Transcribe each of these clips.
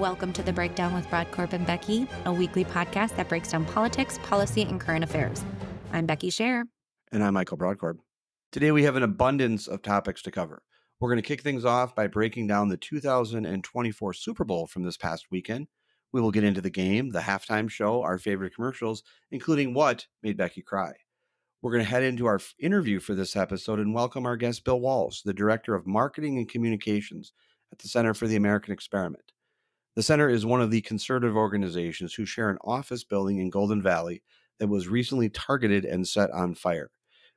Welcome to The Breakdown with Brodkorb and Becky, a weekly podcast that breaks down politics, policy, and current affairs. I'm Becky Scherr. And I'm Michael Brodkorb. Today we have an abundance of topics to cover. We're going to kick things off by breaking down the 2024 Super Bowl from this past weekend. We will get into the game, the halftime show, our favorite commercials, including what made Becky cry. We're going to head into our interview for this episode and welcome our guest, Bill Walsh, the Director of Marketing and Communications at the Center for the American Experiment. The center is one of the conservative organizations who share an office building in Golden Valley that was recently targeted and set on fire.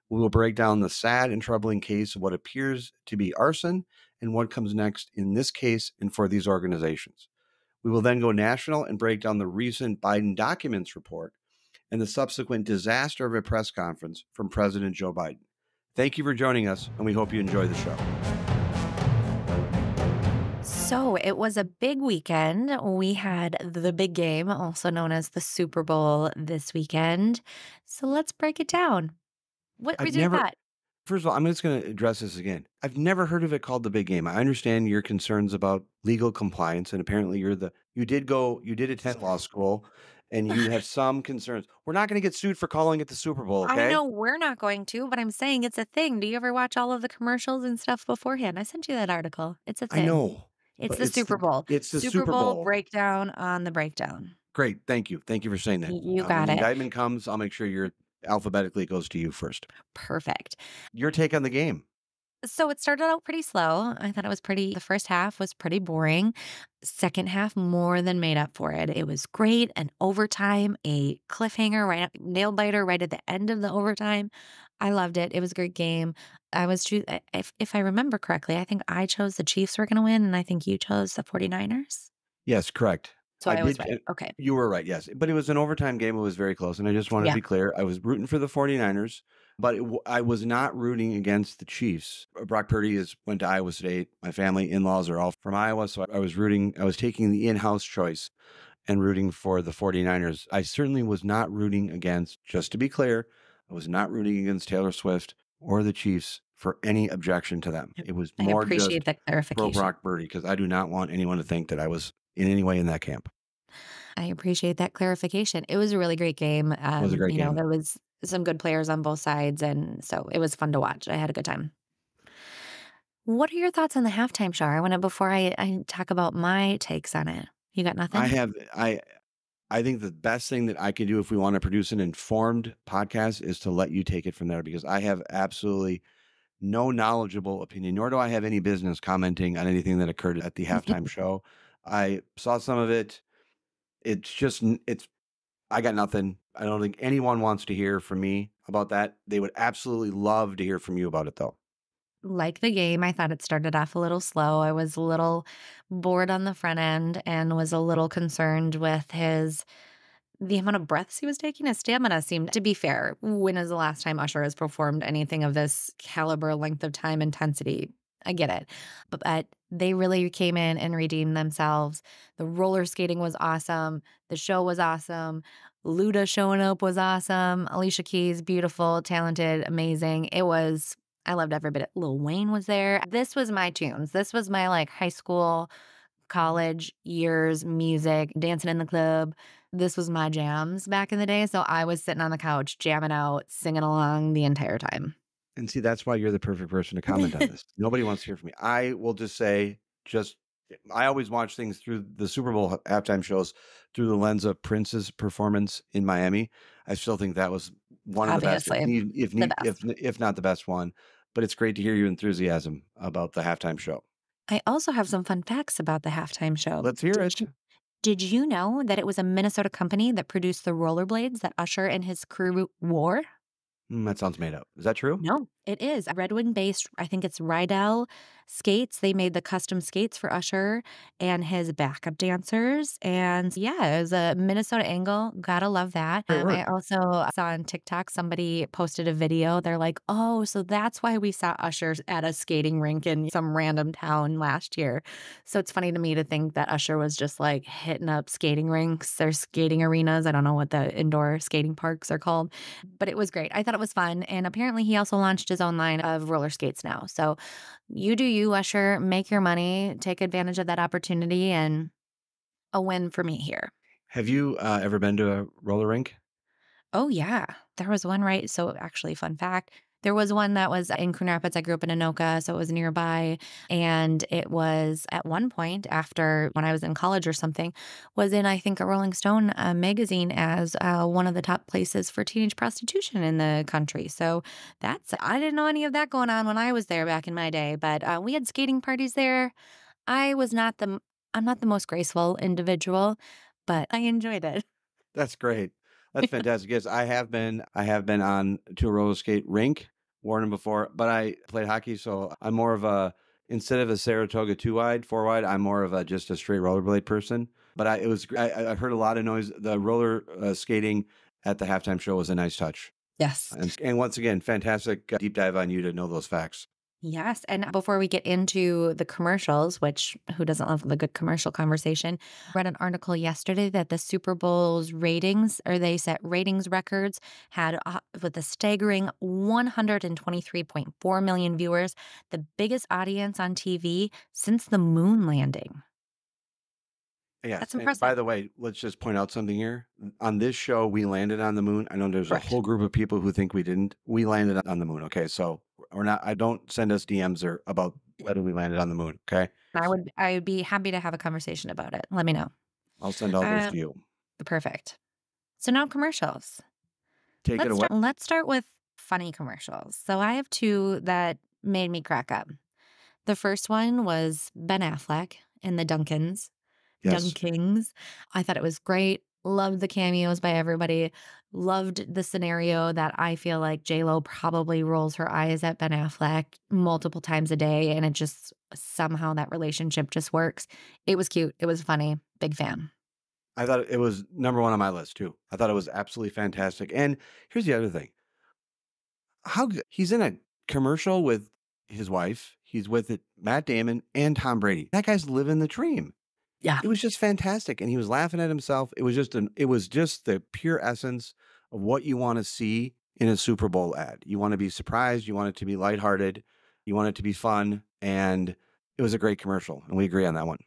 We will break down the sad and troubling case of what appears to be arson and what comes next in this case and for these organizations. We will then go national and break down the recent Biden documents report and the subsequent disaster of a press conference from President Joe Biden. Thank you for joining us, and we hope you enjoy the show. So it was a big weekend. We had the big game, also known as the Super Bowl, this weekend. So let's break it down. What I've never- that? First of all, I'm just going to address this again. I've never heard of it called the big game. I understand your concerns about legal compliance, and apparently you're the you did go you did attend law school, and you have some concerns. We're not going to get sued for calling it the Super Bowl. Okay? I know we're not going to, but I'm saying it's a thing. Do you ever watch all of the commercials and stuff beforehand? I sent you that article. It's a thing. I know. It's the it's Super Bowl. It's the Super, Super, Bowl, breakdown on the breakdown. Great. Thank you. Thank you for saying that. You Uh, got when it. indictment comes, I'll make sure you're alphabetically it goes to you first. Perfect. Your take on the game. So it started out pretty slow. I thought it was pretty, the first half was pretty boring. Second half more than made up for it. It was great. An overtime, a cliffhanger, right, nail biter right at the end of the overtime. I loved it. It was a great game. I was, if, if I remember correctly, I think I chose the Chiefs were going to win, and I think you chose the 49ers. Yes, correct. So I, I was did- right. Okay. You were right, yes. But it was an overtime game. It was very close. And I just want to be clear I was rooting for the 49ers, but it, w- I was not rooting against the Chiefs. Uh, Brock Purdy is, went to Iowa State. My family, in laws are all from Iowa. So I was rooting, I was taking the in house choice and rooting for the 49ers. I certainly was not rooting against, just to be clear, I was not rooting against Taylor Swift or the Chiefs for any objection to them. It was I more appreciate just that pro clarification. Brock Purdy because I do not want anyone to think that I was in any way in that camp. I appreciate that clarification. It was a really great game. Um, was a great you know, game. there was some good players on both sides, and so it was fun to watch. I had a good time. What are your thoughts on the halftime show? I want to before I, I talk about my takes on it. You got nothing? I have I I think the best thing that I can do if we want to produce an informed podcast is to let you take it from there because I have absolutely no knowledgeable opinion, nor do I have any business commenting on anything that occurred at the halftime show. I saw some of it. It's just it's I got nothing. I don't think anyone wants to hear from me about that. They would absolutely love to hear from you about it though. Like the game. I thought it started off a little slow. I was a little bored on the front end and was a little concerned with his the amount of breaths he was taking. His stamina seemed to be fair. When is the last time Usher has performed anything of this caliber, length of time, intensity? I get it. But, but they really came in and redeemed themselves. The roller skating was awesome. The show was awesome. Luda showing up was awesome. Alicia Keys, beautiful, talented, amazing. It was I loved every bit. Lil Wayne was there. This was my tunes. This was my like high school, college years, music, dancing in the club. This was my jams back in the day. So I was sitting on the couch, jamming out, singing along the entire time. And see, that's why you're the perfect person to comment on this. Nobody wants to hear from me. I will just say, just I always watch things through the Super Bowl halftime shows through the lens of Prince's performance in Miami. I still think that was one of the best, if, need- if, the best. if if not the best one. But it's great to hear your enthusiasm about the halftime show. I also have some fun facts about the halftime show. Let's hear Did it. you- Did you know that it was a Minnesota company that produced the rollerblades that Usher and his crew wore? Mm, that sounds made up. Is that true? No, it is. Red Wing based, I think it's Riedell skates. They made the custom skates for Usher and his backup dancers. And yeah, it was a Minnesota angle. Gotta love that. Um, I also saw on TikTok somebody posted a video. They're like, oh, so that's why we saw Usher at a skating rink in some random town last year. So it's funny to me to think that Usher was just like hitting up skating rinks or skating arenas. I don't know what the indoor skating parks are called but it was great. I thought it was fun. And apparently, he also launched his own line of roller skates now. So you do you, Usher, make your money, take advantage of that opportunity, and a win for me here. Have you uh, ever been to a roller rink? Oh, yeah. There was one right. So, actually, fun fact there was one that was in Coon Rapids. I grew up in Anoka, so it was nearby. And it was at one point after when I was in college or something, was in, I think, a Rolling Stone uh, magazine as uh, one of the top places for teenage prostitution in the country. So that's, I didn't know any of that going on when I was there back in my day, but uh, we had skating parties there. I was not the, I'm not the most graceful individual, but I enjoyed it. That's great. That's fantastic. yes, I have been. I have been on to a roller skate rink, worn them before, but I played hockey, so I'm more of a instead of a Saratoga two wide, four wide, I'm more of a just a straight rollerblade person. But I it was I, I heard a lot of noise. The roller uh, skating at the halftime show was a nice touch. Yes. And, and once again, fantastic uh, deep dive on you to know those facts. Yes. And before we get into the commercials, which who doesn't love the good commercial conversation, read an article yesterday that the Super Bowl's ratings, or they set ratings records, had uh, with a staggering 123.4 million viewers, the biggest audience on TV since the moon landing. Yeah. That's and impressive. by the way, let's just point out something here. On this show, we landed on the moon. I know there's Correct. a whole group of people who think we didn't. We landed on the moon. Okay. So we're not, I don't send us DMs or about whether we landed on the moon. Okay. I would I would be happy to have a conversation about it. Let me know. I'll send all those Uh, to you. The perfect. So now commercials. Take it let's away. start, let's start with funny commercials. So I have two that made me crack up. The first one was Ben Affleck in the Dunkin's, Yes. Dunkings. I thought it was great. Loved the cameos by everybody. Loved the scenario that I feel like Lo probably rolls her eyes at Ben Affleck multiple times a day, and it just somehow that relationship just works. It was cute. It was funny. Big fan. I thought it was number one on my list too. I thought it was absolutely fantastic. And here's the other thing. How he's in a commercial with his wife. He's with it, Matt Damon and Tom Brady. That guy's living the dream. Yeah. It was just fantastic. And he was laughing at himself. It was just an it was just the pure essence of what you want to see in a Super Bowl ad. You want to be surprised, you want it to be lighthearted, you want it to be fun, and it was a great commercial. And we agree on that one.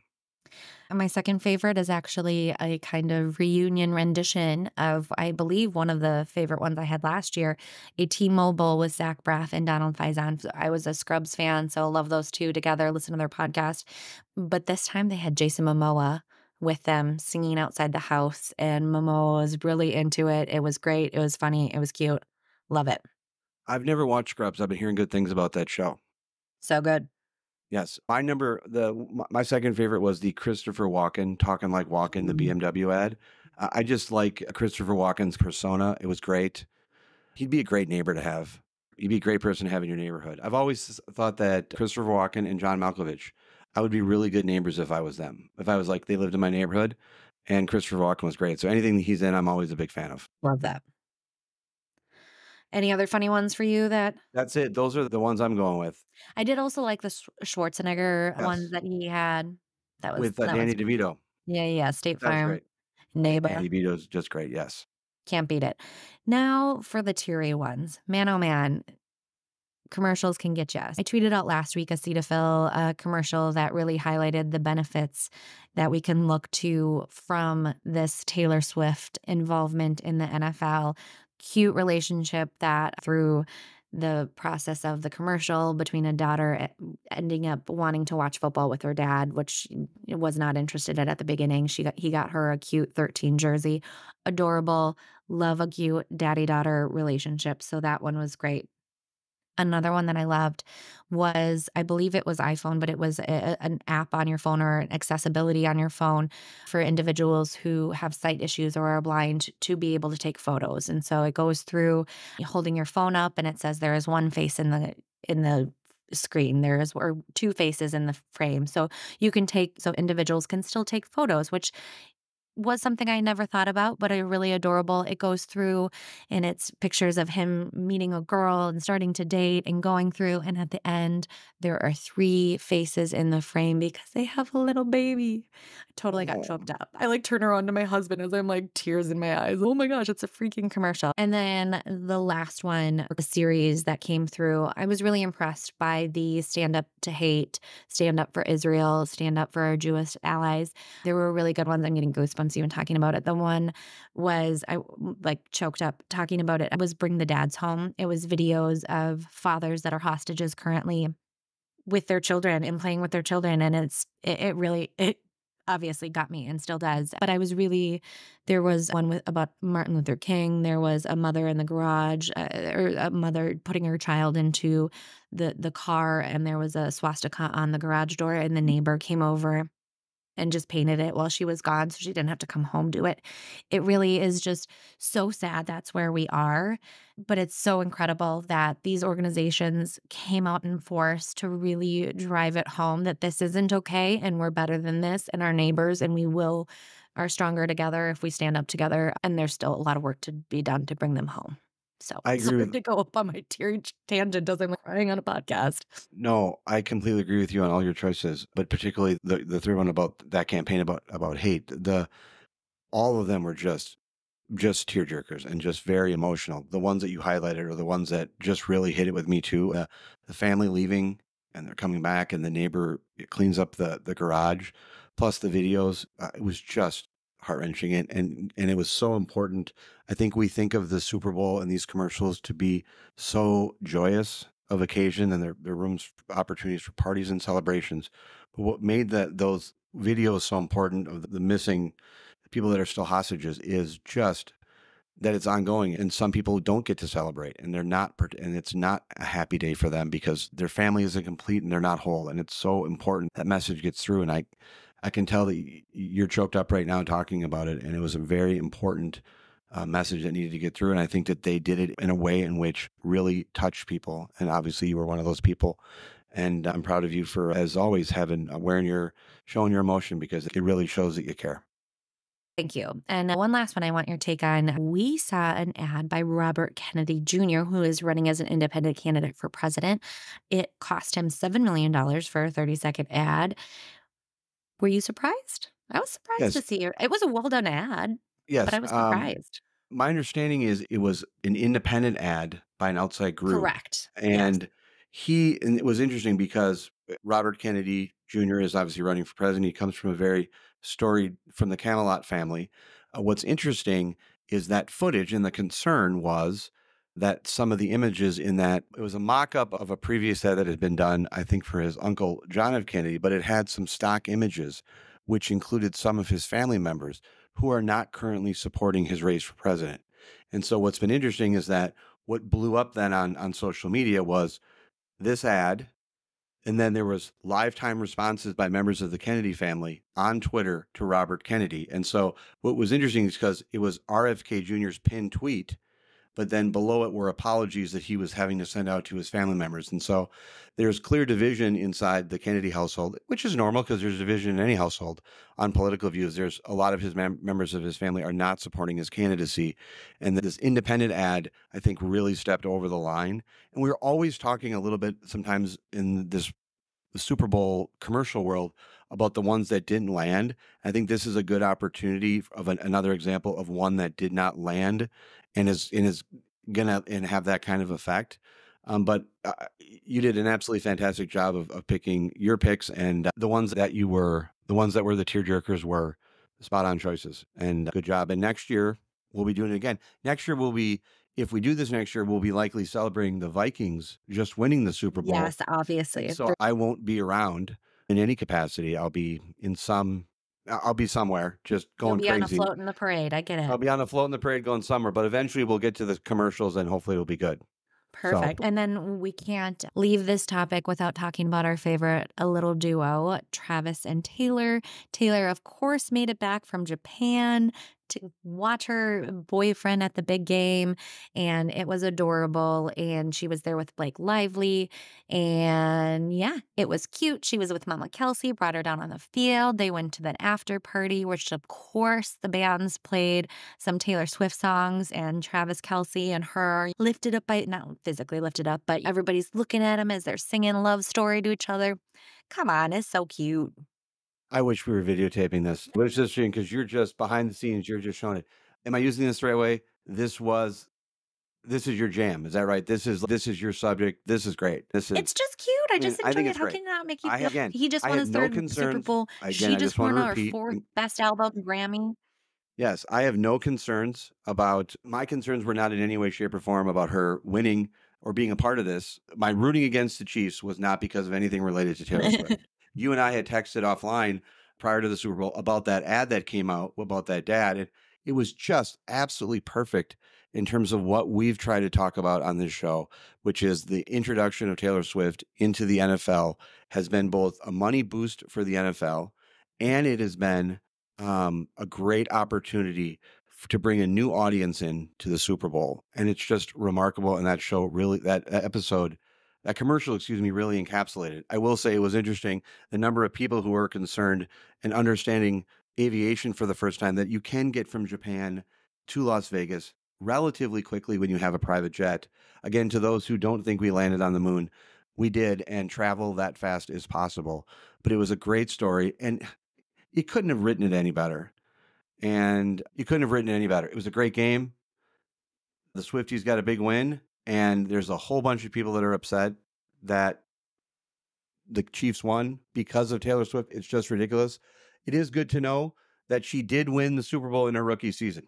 And my second favorite is actually a kind of reunion rendition of, I believe, one of the favorite ones I had last year, a T-Mobile with Zach Braff and Donald Faison. I was a Scrubs fan, so I love those two together, listen to their podcast. But this time they had Jason Momoa with them singing outside the house, and Momoa was really into it. It was great. It was funny. It was cute. Love it. I've never watched Scrubs. I've been hearing good things about that show. So good. Yes, my number the my- second favorite was the Christopher Walken talking like Walken the Mm. BMW ad. I just like Christopher Walken's persona. It was great. He'd be a great neighbor to have. He'd be a great person to have in your neighborhood. I've always thought that Christopher Walken and John Malkovich, I would be really good neighbors if I was them. If I was like they lived in my neighborhood, and Christopher Walken was great. So anything that he's in, I'm always a big fan of. Love that. Any other funny ones for you that That's it. Those are the ones I'm going with. I did also like the Schwarzenegger Yes. ones that he had. That was with uh, that Danny DeVito. yeah, yeah. State Farm great. neighbor Danny DeVito's just great. Yes. can't beat it. Now for the teary ones, man, oh man, commercials can get you. I tweeted out last week a Cetaphil uh, commercial that really highlighted the benefits that we can look to from this Taylor Swift involvement in the NFL. Cute relationship that through the process of the commercial between a daughter ending up wanting to watch football with her dad, which was not interested in at the beginning. She got he got her a cute 13 jersey. Adorable, love a cute daddy daughter relationship. So that one was great. Another one that I loved was, I believe it was iPhone, but it was a, an app on your phone or an accessibility on your phone for individuals who have sight issues or are blind to be able to take photos. And so it goes through holding your phone up and it says there is one face in the in the screen there is or two faces in the frame so you can take so individuals can still take photos which was something I never thought about, but are really adorable. It goes through and it's pictures of him meeting a girl and starting to date and going through. And at the end, there are three faces in the frame because they have a little baby. I totally got choked up. I like turn around to my husband as I'm like tears in my eyes. Oh my gosh, it's a freaking commercial. And then the last one, the series that came through, I was really impressed by the stand up to hate, stand up for Israel, stand up for our Jewish allies. There were really good ones. I'm getting goosebumps even talking about it. The one was I like choked up talking about it. It was Bring the Dads Home. It was videos of fathers that are hostages currently with their children and playing with their children and it's it, it really it obviously got me and still does. But I was really, there was one with, about Martin Luther King. There was a mother in the garage, uh, or a mother putting her child into the the car, and there was a swastika on the garage door, and the neighbor came over and just painted it while she was gone so she didn't have to come home do it. It really is just so sad that's where we are, but it's so incredible that these organizations came out in force to really drive it home that this isn't okay and we're better than this and our neighbors and we will are stronger together if we stand up together and there's still a lot of work to be done to bring them home. So I agree with- to go up on my teary tangent as I'm crying on a podcast. No, I completely agree with you on all your choices, but particularly the the third one about that campaign about about hate. The all of them were just just tearjerkers and just very emotional. The ones that you highlighted are the ones that just really hit it with me too. Uh, the family leaving and they're coming back, and the neighbor cleans up the the garage, plus the videos. Uh, it was just heart wrenching, and and and it was so important. I think we think of the Super Bowl and these commercials to be so joyous of occasion, and there there rooms opportunities for parties and celebrations. But what made that those videos so important of the, the missing people that are still hostages is just that it's ongoing and some people don't get to celebrate and they're not and it's not a happy day for them because their family isn't complete and they're not whole and it's so important that message gets through and i i can tell that you're choked up right now talking about it and it was a very important uh, message that needed to get through and i think that they did it in a way in which really touched people and obviously you were one of those people and i'm proud of you for as always having uh, wearing your showing your emotion because it really shows that you care Thank you. And one last one I want your take on. We saw an ad by Robert Kennedy Jr., who is running as an independent candidate for president. It cost him $7 million for a 30 second ad. Were you surprised? I was surprised Yes. to see it. It was a well done ad, yes but I was um, surprised. my understanding is it was an independent ad by an outside group Correct. Yes. and he and it was interesting because uh, robert kennedy jr is obviously running for president he comes from a very storied from the camelot family uh, what's interesting is that footage and the concern was that some of the images in that it was a mock-up of a previous ad that had been done i think for his uncle john f kennedy but it had some stock images which included some of his family members who are not currently supporting his race for president and so what's been interesting is that what blew up then on on social media was this ad and then there was lifetime responses by members of the Kennedy family on Twitter to Robert Kennedy. And so what was interesting is because it was RFK Jr.'s pinned tweet, but then below it were apologies that he was having to send out to his family members. And so there's clear division inside the Kennedy household, which is normal because there's division in any household on political views. There's a lot of his mem- members of his family are not supporting his candidacy. And this independent ad, I think, really stepped over the line. And we are always talking a little bit sometimes in this Super Bowl commercial world about the ones that didn't land. I think this is a good opportunity of an, another example of one that did not land and is and is gonna and have that kind of effect. Um, but uh, you did an absolutely fantastic job of, of picking your picks and uh, the ones that you were the ones that were the tearjerkers were spot on choices and good job. And next year we'll be doing it again. Next year we'll be if we do this next year, we'll be likely celebrating the Vikings just winning the Super Bowl. Yes, obviously. So I won't be around in any capacity. I'll be in some. I'll be somewhere, just going You'll be on a float in the parade. I get it. I'll be on a float in the parade going somewhere, but eventually we'll get to the commercials and hopefully it'll be good. Perfect. And then we can't leave this topic without talking about our favorite a little duo, Travis and Taylor. Taylor, of course, made it back from Japan to watch her uh, boyfriend at the big game, and it was adorable. And she was there with Blake Lively. And yeah, it was cute. She was with Mama Kelce, brought her down on the field. They went to the after party, which, of course, the bands played some Taylor Swift songs, and Travis Kelce and her lifted up by not physically lifted up, but everybody's looking at them as they're singing love story to each other. Come on, it's so cute. I wish we were videotaping this, but it's just because you're just behind the scenes. You're just showing it. Am I using this the right way? This was this is your jam. Is that right? This is this is your subject. This is great. This is It's just cute. I mean, just I enjoy it. How great. can it not make you I feel? again, He just I won have his no third Super. Bowl. Again, She I just just want won to our fourth best album Grammy. Yes, I have no concerns about my concerns were not in any way, shape, or form about her winning or being a part of this. My rooting against the Chiefs was not because of anything related to Taylor Swift. You and I had texted offline prior to the Super Bowl about that ad that came out about that dad. And it was just absolutely perfect in terms of what we've tried to talk about on this show, which is the introduction of Taylor Swift into the NFL has been both a money boost for the NFL and it has been um, a great opportunity to bring a new audience in to the Super Bowl. And it's just remarkable. And that show really, that that episode, that commercial, excuse me, really encapsulated. I will say it was interesting the number of people who were concerned and understanding aviation for the first time that you can get from Japan to Las Vegas relatively quickly when you have a private jet. Again, to those who don't think we landed on the moon, we did, and travel that fast is possible. But it was a great story, and you couldn't have written it any better. And you couldn't have written it any better. It was a great game. The Swifties got a big win, and there's a whole bunch of people that are upset that the Chiefs won because of Taylor Swift. It's just ridiculous. It is good to know that she did win the Super Bowl in her rookie season.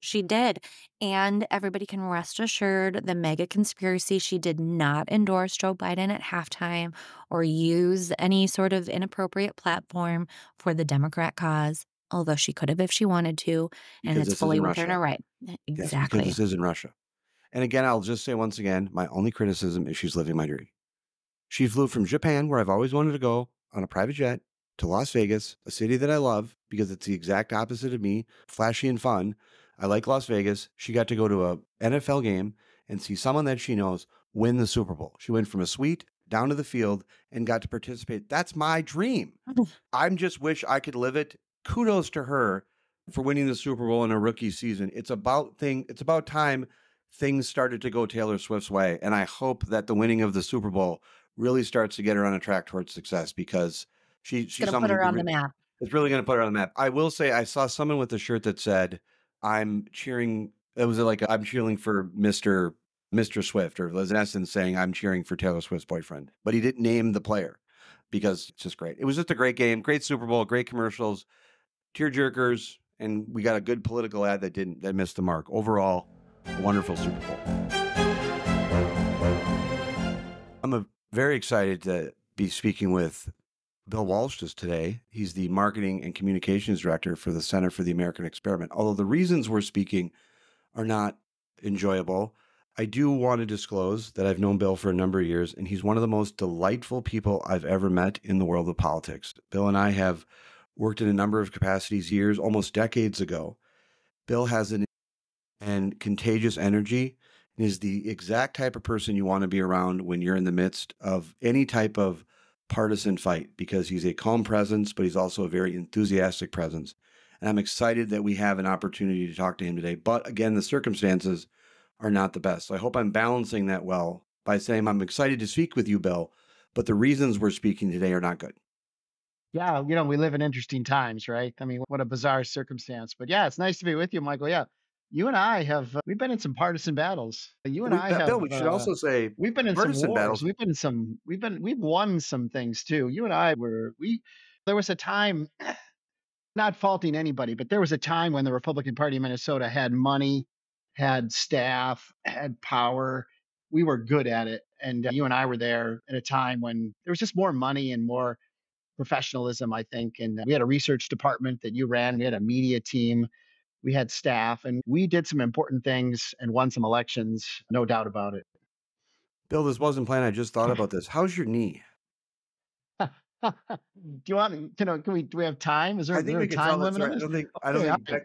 She did. And everybody can rest assured the mega conspiracy, she did not endorse Joe Biden at halftime or use any sort of inappropriate platform for the Democrat cause, although she could have if she wanted to. And Because it's fully within her right. Exactly. because this is in Russia. And again, I'll just say once again, my only criticism is she's living my dream. She flew from Japan, where I've always wanted to go, on a private jet to Las Vegas, a city that I love because it's the exact opposite of me, flashy and fun. I like Las Vegas. She got to go to a NFL game and see someone that she knows win the Super Bowl. She went from a suite down to the field and got to participate. That's my dream. I just wish I could live it. Kudos to her for winning the Super Bowl in a rookie season. It's about thing. It's about time things started to go Taylor Swift's way, and I hope that the winning of the Super Bowl really starts to get her on a track towards success because she she's Gonna put her on the map. It's really going to put her on the map. I will say I saw someone with a shirt that said, "I'm cheering." It was like I'm cheering for Mister Mister Swift, or was in essence saying I'm cheering for Taylor Swift's boyfriend, but he didn't name the player because it's just great. It was just a great game, great Super Bowl, great commercials, tear jerkers, and we got a good political ad that didn't that missed the mark. Overall, wonderful Super Bowl. I'm a, very excited to be speaking with Bill Walsh this today. He's the marketing and communications director for the Center for the American Experiment. Although the reasons we're speaking are not enjoyable, I do want to disclose that I've known Bill for a number of years, and he's one of the most delightful people I've ever met in the world of politics. Bill and I have worked in a number of capacities years, almost decades ago. Bill has an and contagious energy is the exact type of person you want to be around when you're in the midst of any type of partisan fight because he's a calm presence, but he's also a very enthusiastic presence. And I'm excited that we have an opportunity to talk to him today. But again, the circumstances are not the best. So I hope I'm balancing that well by saying I'm excited to speak with you, Bill, but the reasons we're speaking today are not good. Yeah, you know, we live in interesting times, right? I mean, what a bizarre circumstance. But yeah, it's nice to be with you, Michael. Yeah. You and I have uh, we've been in some partisan battles. You and We- I have Bill, we should uh, also say we've been in some wars. battles. We've been in some we've been we've won some things too. You and I were we there was a time not faulting anybody, but there was a time when the Republican Party of Minnesota had money, had staff, had power. We were good at it. And uh, you and I were there at a time when there was just more money and more professionalism, I think. And uh, we had a research department that you ran, we had a media team, we had staff, and we did some important things and won some elections, no doubt about it. Bill, this wasn't planned. I just thought about this. How's your knee? do you want to, know, can we, do we have time? Is there, I think there we a time limit right. I don't think I don't Okay, think right.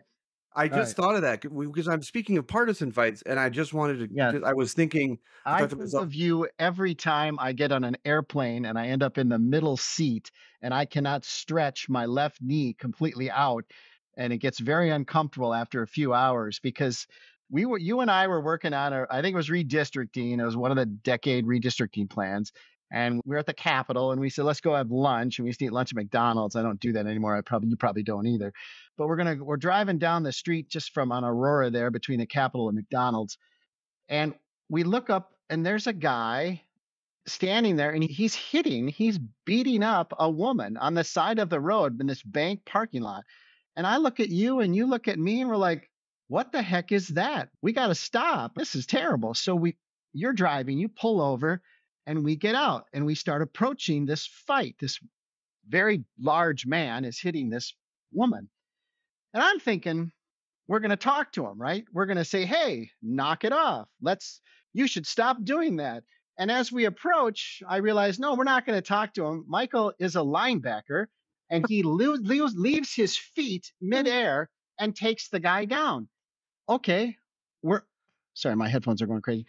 I just thought of that because I'm speaking of partisan fights, and I just wanted to. Yes. I was thinking. I I think myself- of you every time I get on an airplane and I end up in the middle seat and I cannot stretch my left knee completely out. And it gets very uncomfortable after a few hours because we were, you and I were working on a, I think it was redistricting. It was one of the decade redistricting plans. And we were at the Capitol and we said, let's go have lunch. And we used to eat lunch at McDonald's. I don't do that anymore. I probably, you probably don't either. But we're to, we're driving down the street just from on Aurora there between the Capitol and McDonald's And we look up, and there's a guy standing there, and he's hitting, he's beating up a woman on the side of the road in this bank parking lot. And I look at you, and you look at me, and we're like, what the heck is that? We got to stop. This is terrible. So we, you're driving, you pull over, and we get out, and we start approaching this fight. This very large man is hitting this woman. And I'm thinking, we're going to talk to him, right? We're going to say, hey, knock it off. Let's, you should stop doing that. And as we approach, I realize, no, we're not going to talk to him. Michael is a linebacker and he lo- leaves, leaves his feet mm-hmm. midair and takes the guy down. Okay, we're sorry, my headphones are going crazy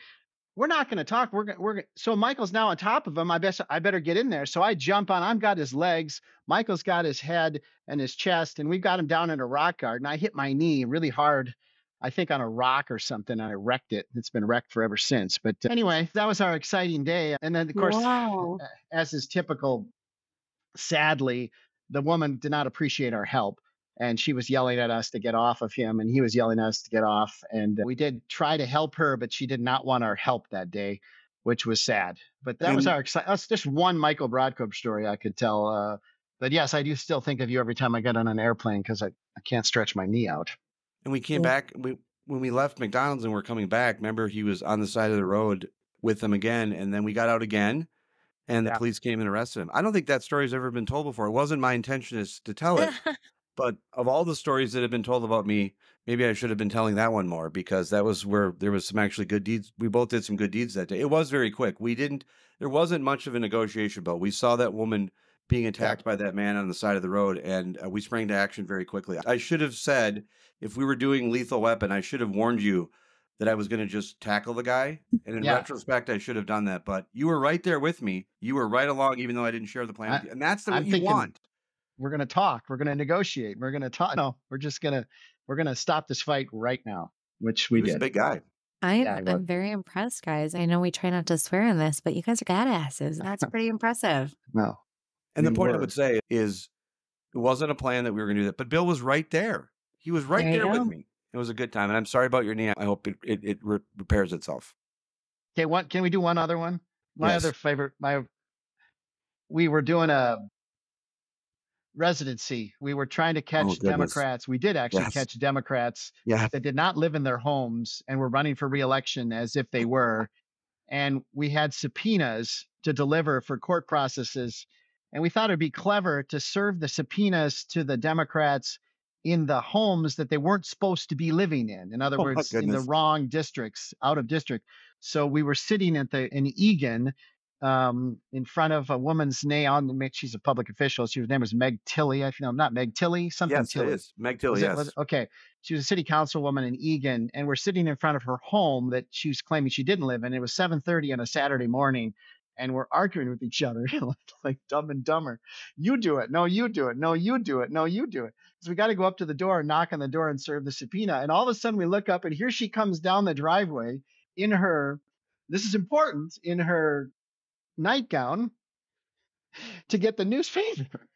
we're not going to talk. We're going we're so Michael's now on top of him. I best I better get in there. So I jump on. I've got his legs. Michael's got his head and his chest, and we've got him down in a rock garden. I hit my knee really hard, I think on a rock or something. And I wrecked it. It's been wrecked forever since. But uh, anyway, that was our exciting day. And then of course, wow. as is typical, sadly, the woman did not appreciate our help and she was yelling at us to get off of him and he was yelling at us to get off and we did try to help her but she did not want our help that day which was sad. But that and, was our exciting that's just one michael brodkorb story i could tell uh, but yes i do still think of you every time i get on an airplane because I, I can't stretch my knee out. And we came back we when we left mcdonald's and we're coming back remember he was on the side of the road with them again and then we got out again and the yeah. police came and arrested him. I don't think that story's ever been told before. It wasn't my intention to tell it, But of all the stories that have been told about me, maybe I should have been telling that one more because that was where there was some actually good deeds. We both did some good deeds that day. It was very quick. We didn't, there wasn't much of a negotiation, but we saw that woman being attacked by that man on the side of the road and uh, we sprang to action very quickly. I should have said, if we were doing lethal weapon, I should have warned you that I was going to just tackle the guy. Mm, and in yeah. retrospect, I should have done that. But you were right there with me. You were right along, even though I didn't share the plan. I, and that's the what I'm you want we're going to talk we're going to negotiate we're going to talk no we're just going to we're going to stop this fight right now which we he did a big guy I'm, yeah, I'm very impressed, guys. I know we try not to swear in this, but you guys are badasses. That's pretty impressive. No. And the point were. I would say is it wasn't a plan that we were going to do that, but Bill was right there. He was right there, there with me. It was a good time. And I'm sorry about your knee. I hope it, it, it re- repairs itself. Okay. What, can we do one other one? My yes. other favorite, my, we were doing a residency. We were trying to oh, catch oh, Democrats. We did actually yes. catch Democrats yeah. that did not live in their homes and were running for reelection as if they were. And we had subpoenas to deliver for court processes. And we thought it'd be clever to serve the subpoenas to the Democrats in the homes that they weren't supposed to be living in. In other oh, words, in the wrong districts, out of district. So we were sitting at the in Eagan um, in front of a woman's name. On she's a public official. She, her name was Meg Tilly. I know not Meg Tilly. Something yes, Tilly. it is Meg Tilly. Is yes. It, okay. She was a city councilwoman in Eagan, and we're sitting in front of her home that she was claiming she didn't live in. It was 7:30 on a Saturday morning, and we're arguing with each other like dumb and dumber. You do it. No, you do it. No, you do it. No, you do it. So we got to go up to the door and knock on the door and serve the subpoena. And all of a sudden we look up and here she comes down the driveway in her. This is important in her nightgown to get the newspaper.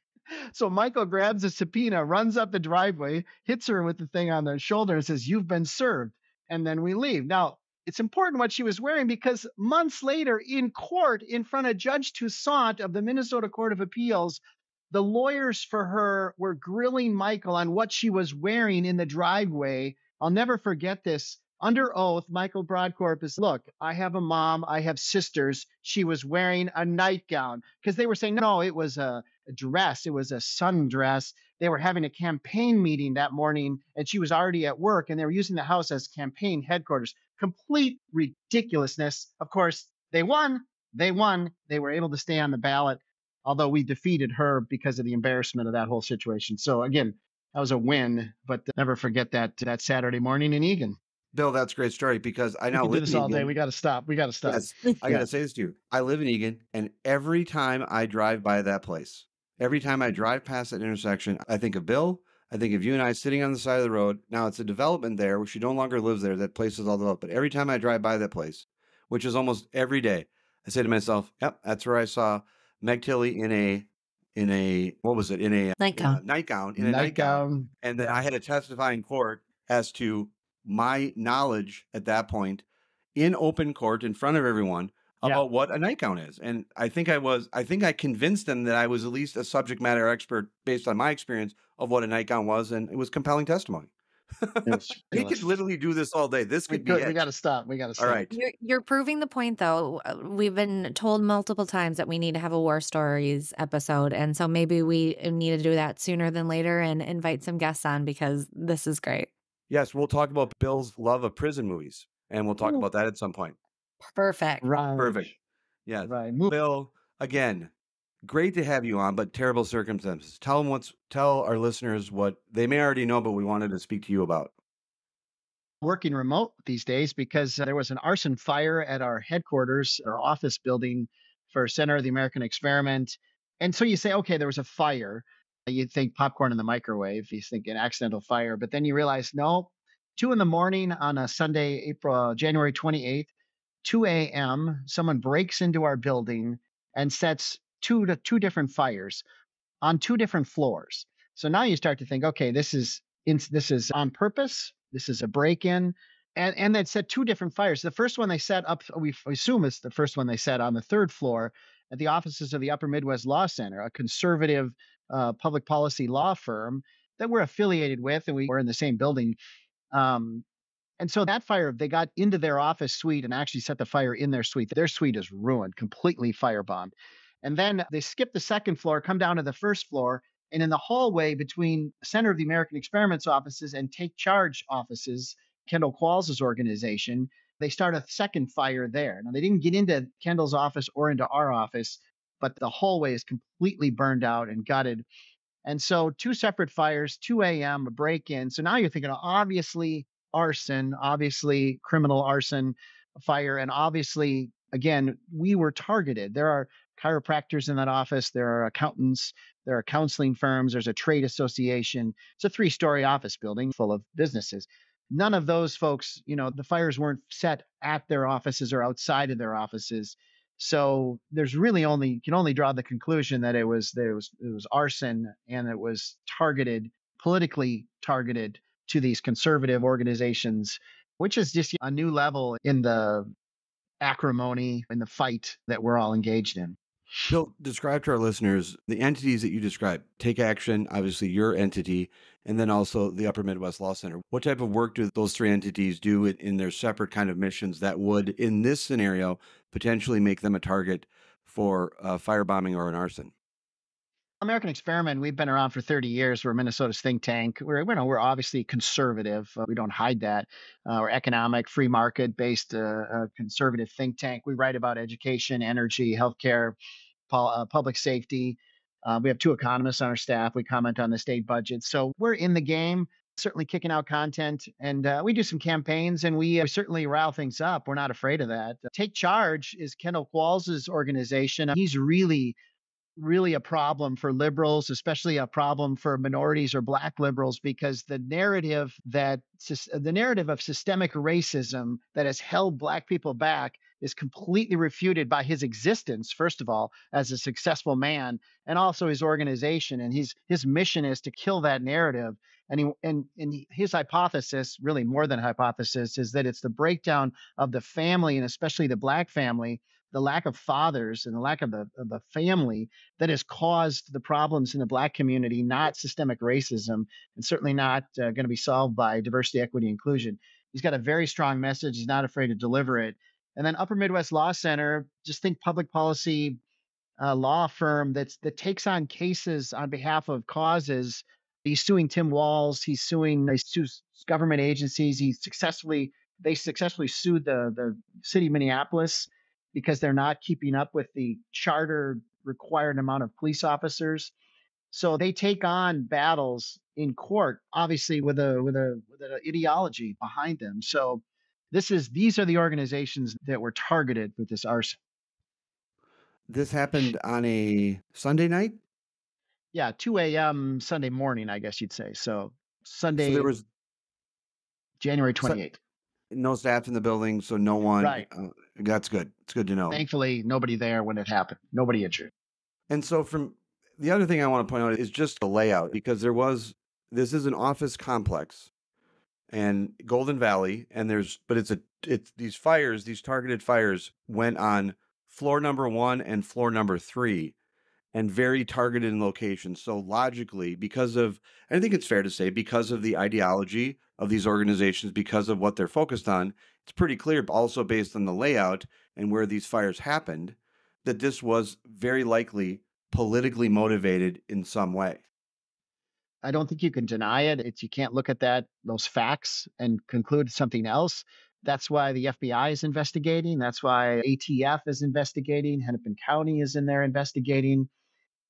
So Michael grabs a subpoena, runs up the driveway, hits her with the thing on the shoulder, and says, You've been served. And then we leave. Now, it's important what she was wearing because months later in court, in front of Judge Toussaint of the Minnesota Court of Appeals, the lawyers for her were grilling Michael on what she was wearing in the driveway. I'll never forget this under oath, Michael Brodkorb is, look, I have a mom, I have sisters. She was wearing a nightgown because they were saying, no, it was a dress, it was a sundress. They were having a campaign meeting that morning and she was already at work and they were using the house as campaign headquarters. Complete ridiculousness. Of course, they won. They won. They were able to stay on the ballot, although we defeated her because of the embarrassment of that whole situation. So again, that was a win, but never forget that that Saturday morning in Eagan. Bill, that's a great story because I now we live do this all Eagan. day. We got to stop. We got to stop. Yes, I got to say this to you. I live in Eagan, and every time I drive by that place, every time I drive past that intersection, I think of Bill. I think of you and I sitting on the side of the road. Now it's a development there, which she no longer lives there. That place is all developed. But every time I drive by that place, which is almost every day, I say to myself, "Yep, that's where I saw Meg Tilly in a in a what was it in a nightgown uh, nightgown in a nightgown. nightgown, and then I had to testify in court as to my knowledge at that point in open court in front of everyone Yeah. about what a nightgown is. And I think I was, I think I convinced them that I was at least a subject matter expert based on my experience of what a nightgown was, and it was compelling testimony. It was we could literally do this all day. This We, could be could- it. we got to stop. We got to stop. right. You're, you're proving the point, though. Uh, We've been told multiple times that we need to have a war stories episode. And so maybe we need to do that sooner than later and invite some guests on because this is great. Yes, we'll talk about Bill's love of prison movies, and we'll talk Ooh. about that at some point. Perfect. Right. Perfect. Yeah. Right. Move. Bill, again, great to have you on, but terrible circumstances. Tell them what's tell our listeners what they may already know, but we wanted to speak to you about. working remote these days because uh, there was an arson fire at our headquarters, our office building for Center of the American Experiment. And so you say, okay, there was a fire. You think popcorn in the microwave, you think an accidental fire, but then you realize, no, two in the morning on a Sunday, April, January 28th, 2 a.m., someone breaks into our building and sets two to two different fires on two different floors. So now you start to think, okay, this is in, this is on purpose. This is a break-in, and and they set two different fires. The first one they set up, we assume is the first one they set on the third floor at the offices of the Upper Midwest Law Center, a conservative uh, public policy law firm that we're affiliated with, and we were in the same building. Um, and so that fire, they got into their office suite and actually set the fire in their suite. Their suite is ruined, completely firebombed. And then they skip the second floor, come down to the first floor, and in the hallway between Center of the American Experiments offices and Take Charge offices, Kendall Qualls' organization, they start a second fire there. Now, they didn't get into Kendall's office or into our office, but the hallway is completely burned out and gutted. And so, two separate fires, 2 a.m., a break in. So now you're thinking, obviously, arson, obviously, criminal arson fire, and obviously, again, we were targeted. There are chiropractors in that office, there are accountants, there are counseling firms, there's a trade association. It's a three story office building full of businesses. None of those folks, you know, the fires weren't set at their offices or outside of their offices. So there's really only you can only draw the conclusion that it was there was it was arson and it was targeted politically targeted to these conservative organizations, which is just a new level in the acrimony in the fight that we're all engaged in. Bill, describe to our listeners the entities that you describe. Take Action, obviously your entity, and then also the Upper Midwest Law Center. What type of work do those three entities do in- in their separate kind of missions that would, in this scenario, potentially make them a target for uh, firebombing or an arson? American Experiment, we've been around for 30 years. We're Minnesota's think tank. We're, you know, we're obviously conservative. Uh, we don't hide that. Uh, we're economic, free market based, uh, uh, conservative think tank. We write about education, energy, healthcare, pol- uh, public safety. Uh, we have two economists on our staff. We comment on the state budget. So we're in the game, certainly kicking out content. And we do some campaigns and we certainly rile things up. We're not afraid of that. Take Charge is Kendall Qualls' organization. He's really really a problem for liberals, especially a problem for minorities or black liberals, because the narrative that the narrative of systemic racism that has held black people back is completely refuted by his existence, first of all, as a successful man, and also his organization. And his his mission is to kill that narrative. And he and, and his hypothesis, really more than hypothesis, is that it's the breakdown of the family and especially the black family, the lack of fathers and the lack of the, of the family that has caused the problems in the black community, not systemic racism, and certainly not uh, going to be solved by diversity, equity, inclusion. He's got a very strong message. He's not afraid to deliver it. And then Upper Midwest Law Center, just think public policy uh, law firm that's that takes on cases on behalf of causes. He's suing Tim Walz. He's suing he sues government agencies. He successfully they successfully sued the the city of Minneapolis because they're not keeping up with the charter required amount of police officers. So they take on battles in court, obviously with a with a with an ideology behind them. So this is these are the organizations that were targeted with this arson. This happened on a Sunday night. Yeah, 2 a.m. Sunday morning, I guess you'd say. So Sunday. So there was January so- 28th. no staff in the building, so no one. Right. Uh, that's good. It's good to know. Thankfully, nobody there when it happened. Nobody injured. And so from the other thing I want to point out is just the layout because there was this is an office complex and Golden Valley, and there's but it's a it's these fires, these targeted fires went on floor number one and floor number three, and very targeted in location. So logically, because of I think it's fair to say because of the ideology of these organizations, because of what they're focused on, it's pretty clear, but also based on the layout and where these fires happened, that this was very likely politically motivated in some way. I don't think you can deny it. It's you can't look at that those facts and conclude something else. That's why the FBI is investigating. That's why ATF is investigating. Hennepin County is in there investigating.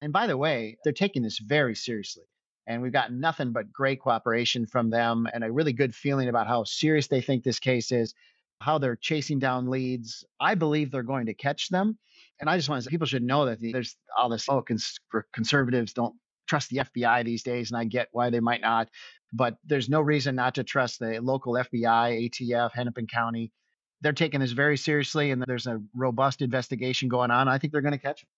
And by the way, they're taking this very seriously. And we've got nothing but great cooperation from them and a really good feeling about how serious they think this case is, how they're chasing down leads. I believe they're going to catch them. And I just want to say people should know that there's all this, oh, cons- conservatives don't trust the FBI these days, and I get why they might not. But there's no reason not to trust the local FBI, ATF, Hennepin County. They're taking this very seriously, and there's a robust investigation going on. I think they're going to catch them.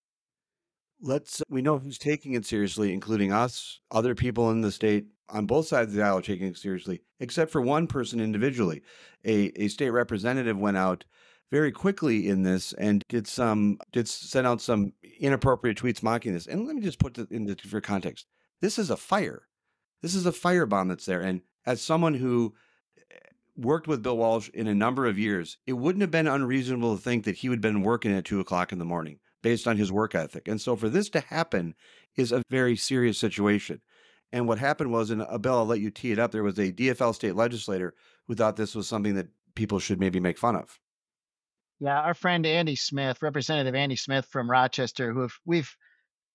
Let's, we know who's taking it seriously, including us, other people in the state on both sides of the aisle taking it seriously, except for one person individually. A, a state representative went out very quickly in this and did some did send out some inappropriate tweets mocking this. And let me just put it into for context. This is a fire. This is a firebomb that's there. And as someone who eh, worked with Bill Walsh in a number of years, it wouldn't have been unreasonable to think that he would have been working at two o'clock in the morning based on his work ethic. And so for this to happen is a very serious situation. And what happened was, and uh, Bill, I'll let you tee it up, there was a DFL state legislator who thought this was something that people should maybe make fun of. Yeah, our friend Andy Smith, Representative Andy Smith from Rochester, who we've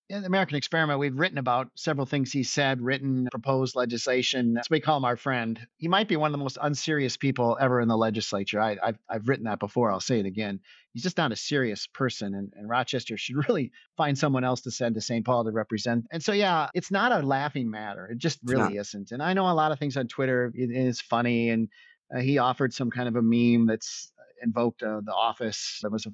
in the American Experiment, we've written about several things he said, written, proposed legislation. So we call him our friend. He might be one of the most unserious people ever in the legislature. I, have I've written that before. I'll say it again. He's just not a serious person, and, and Rochester should really find someone else to send to St. Paul to represent. And so, yeah, it's not a laughing matter. It just really isn't. And I know a lot of things on Twitter is funny, and uh, he offered some kind of a meme that's invoked uh, The Office. There was a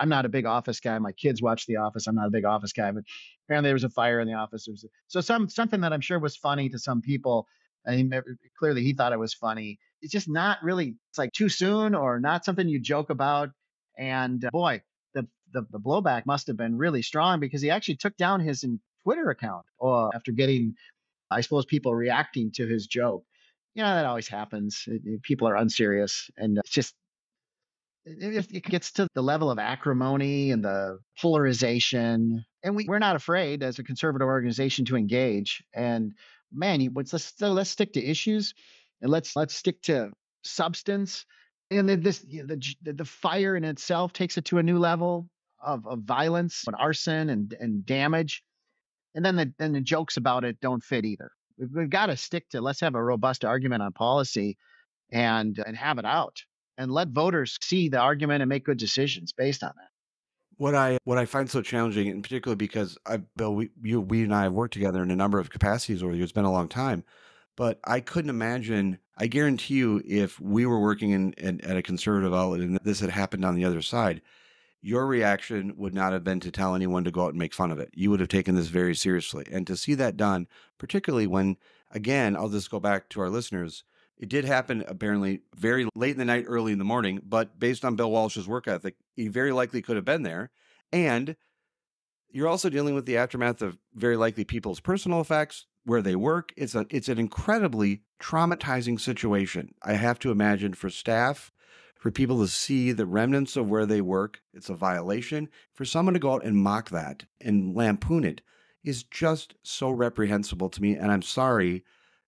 I'm not a big Office guy. My kids watch The Office. I'm not a big Office guy, but apparently there was a fire in the office. A, so some something that I'm sure was funny to some people. I mean, clearly he thought it was funny. It's just not really. It's like too soon or not something you joke about. And uh, boy, the, the the blowback must have been really strong because he actually took down his Twitter account uh, after getting, I suppose, people reacting to his joke. You know that always happens. It, it, people are unserious, and it's just if it gets to the level of acrimony and the polarization, and we, we're not afraid as a conservative organization to engage. And man, you, let's let's, let's stick to issues, and let's let's stick to substance. And then this the, the the fire in itself takes it to a new level of, of violence and arson and and damage. And then the then the jokes about it don't fit either. We've, we've got to stick to let's have a robust argument on policy and and have it out and let voters see the argument and make good decisions based on that. What I what I find so challenging, in particular because I, Bill, we you we and I have worked together in a number of capacities over the years. It's been a long time, but I couldn't imagine. I guarantee you, if we were working in, in at a conservative outlet and this had happened on the other side, your reaction would not have been to tell anyone to go out and make fun of it. You would have taken this very seriously, and to see that done, particularly when, again, I'll just go back to our listeners it did happen apparently very late in the night, early in the morning, but based on Bill Walsh's work ethic, he very likely could have been there. And you're also dealing with the aftermath of very likely people's personal effects, where they work. It's a it's an incredibly traumatizing situation. I have to imagine for staff, for people to see the remnants of where they work, it's a violation. For someone to go out and mock that and lampoon it is just so reprehensible to me. And I'm sorry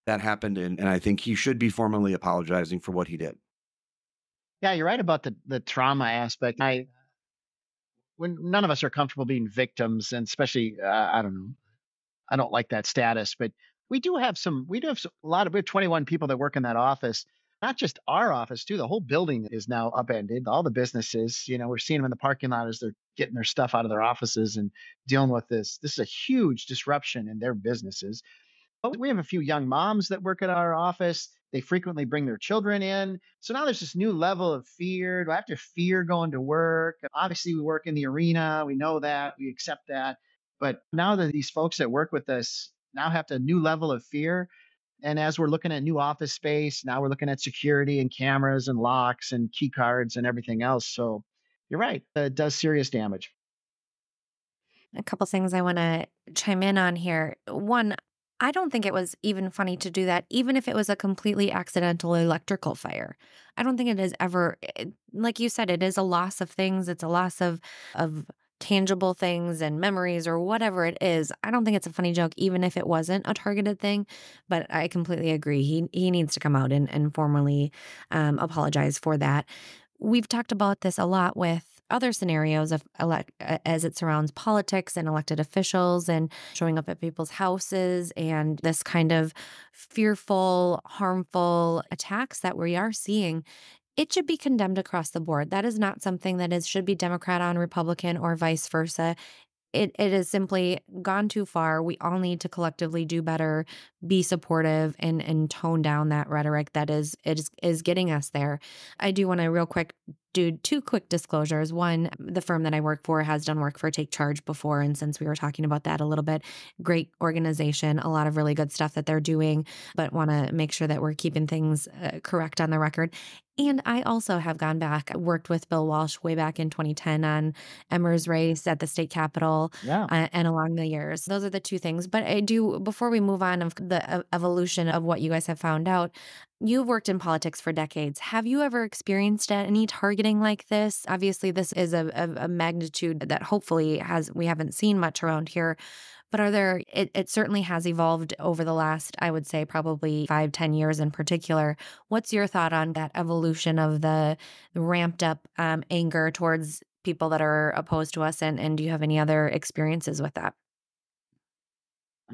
that happened, and, and I think he should be formally apologizing for what he did. Yeah, you're right about the the trauma aspect. I when none of us are comfortable being victims, and especially uh, I don't know, I don't like that status, but we do have some. We do have a lot of. We have 21 people that work in that office. Not just our office, too. The whole building is now upended. All the businesses, you know, we're seeing them in the parking lot as they're getting their stuff out of their offices and dealing with this. This is a huge disruption in their businesses. We have a few young moms that work at our office. They frequently bring their children in. So now there's this new level of fear. Do I have to fear going to work? Obviously, we work in the arena. We know that. We accept that. But now that these folks that work with us now have a new level of fear, And as we're looking at new office space, now we're looking at security and cameras and locks and key cards and everything else. So you're right, it does serious damage. A couple things I want to chime in on here. One, I don't think it was even funny to do that, even if it was a completely accidental electrical fire. I don't think it is ever, it, like you said, it is a loss of things. It's a loss of of tangible things and memories or whatever it is. I don't think it's a funny joke, even if it wasn't a targeted thing. But I completely agree. He he needs to come out and, and formally um, apologize for that. We've talked about this a lot with other scenarios of elect uh, as it surrounds politics and elected officials and showing up at people's houses and this kind of fearful, harmful attacks that we are seeing it should be condemned across the board. That is not something that is should be Democrat on Republican or vice versa. It it has simply gone too far. We all need to collectively do better, be supportive and and tone down that rhetoric that is is is getting us there. I do want to real quick do two quick disclosures. One, the firm that I work for has done work for Take Charge before. And since we were talking about that a little bit, great organization, a lot of really good stuff that they're doing, but want to make sure that we're keeping things uh, correct on the record. And I also have gone back, worked with Bill Walsh way back in 2010 on Emmer's race at the state capitol yeah. uh, and along the years. Those are the two things. But I do, before we move on of the evolution of what you guys have found out, You've worked in politics for decades. Have you ever experienced any targeting like this? Obviously, this is a, a, a, magnitude that hopefully has we haven't seen much around here. But are there? It, it certainly has evolved over the last, I would say, probably five, ten years in particular. What's your thought on that evolution of the, ramped up um, anger towards people that are opposed to us? And and do you have any other experiences with that?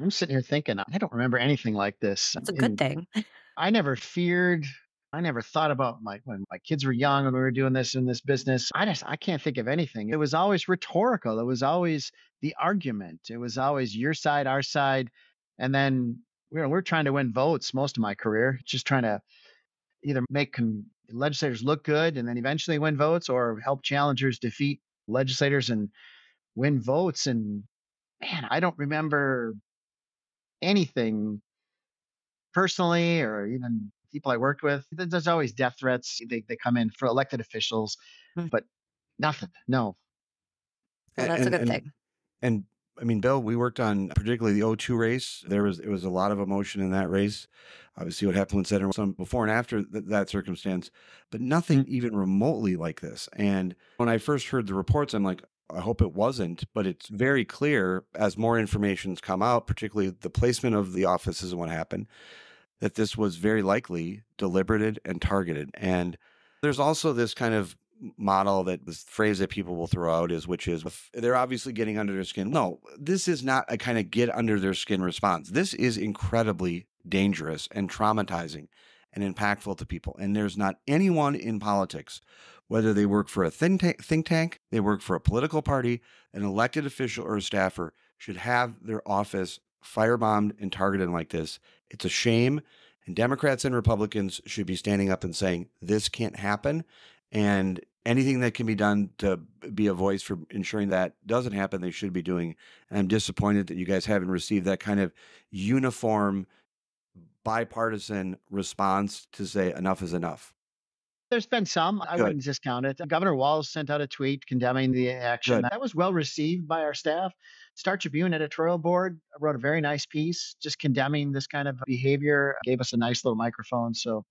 I'm sitting here thinking, I don't remember anything like this. That's a good thing. I never feared. I never thought about my when my kids were young and we were doing this in this business. I just I can't think of anything. It was always rhetorical. It was always the argument. It was always your side, our side, and then we're we're trying to win votes most of my career, just trying to either make con- legislators look good and then eventually win votes, or help challengers defeat legislators and win votes. And man, I don't remember anything personally or even people I worked with. There's always death threats. They, they come in for elected officials, hmm. but nothing. No. Well, that's and, a good and, thing. And I mean, Bill, we worked on particularly the O2 race. There was it was a lot of emotion in that race. Obviously, what happened in Center, some before and after th- that circumstance, but nothing even remotely like this. And when I first heard the reports, I'm like, I hope it wasn't, but it's very clear as more information's come out, particularly the placement of the offices and what happened, that this was very likely deliberated and targeted. And there's also this kind of model that this phrase that people will throw out is which is they're obviously getting under their skin. No, this is not a kind of get under their skin response. This is incredibly dangerous and traumatizing and impactful to people. And there's not anyone in politics whether they work for a think tank, think tank, they work for a political party, an elected official, or a staffer, should have their office firebombed and targeted like this. It's a shame. And Democrats and Republicans should be standing up and saying, this can't happen. And anything that can be done to be a voice for ensuring that doesn't happen, they should be doing. And I'm disappointed that you guys haven't received that kind of uniform, bipartisan response to say enough is enough. There's been some. I Good. wouldn't discount it. Governor Walz sent out a tweet condemning the action. Good. That was well received by our staff. Star Tribune editorial board wrote a very nice piece just condemning this kind of behavior, gave us a nice little microphone. So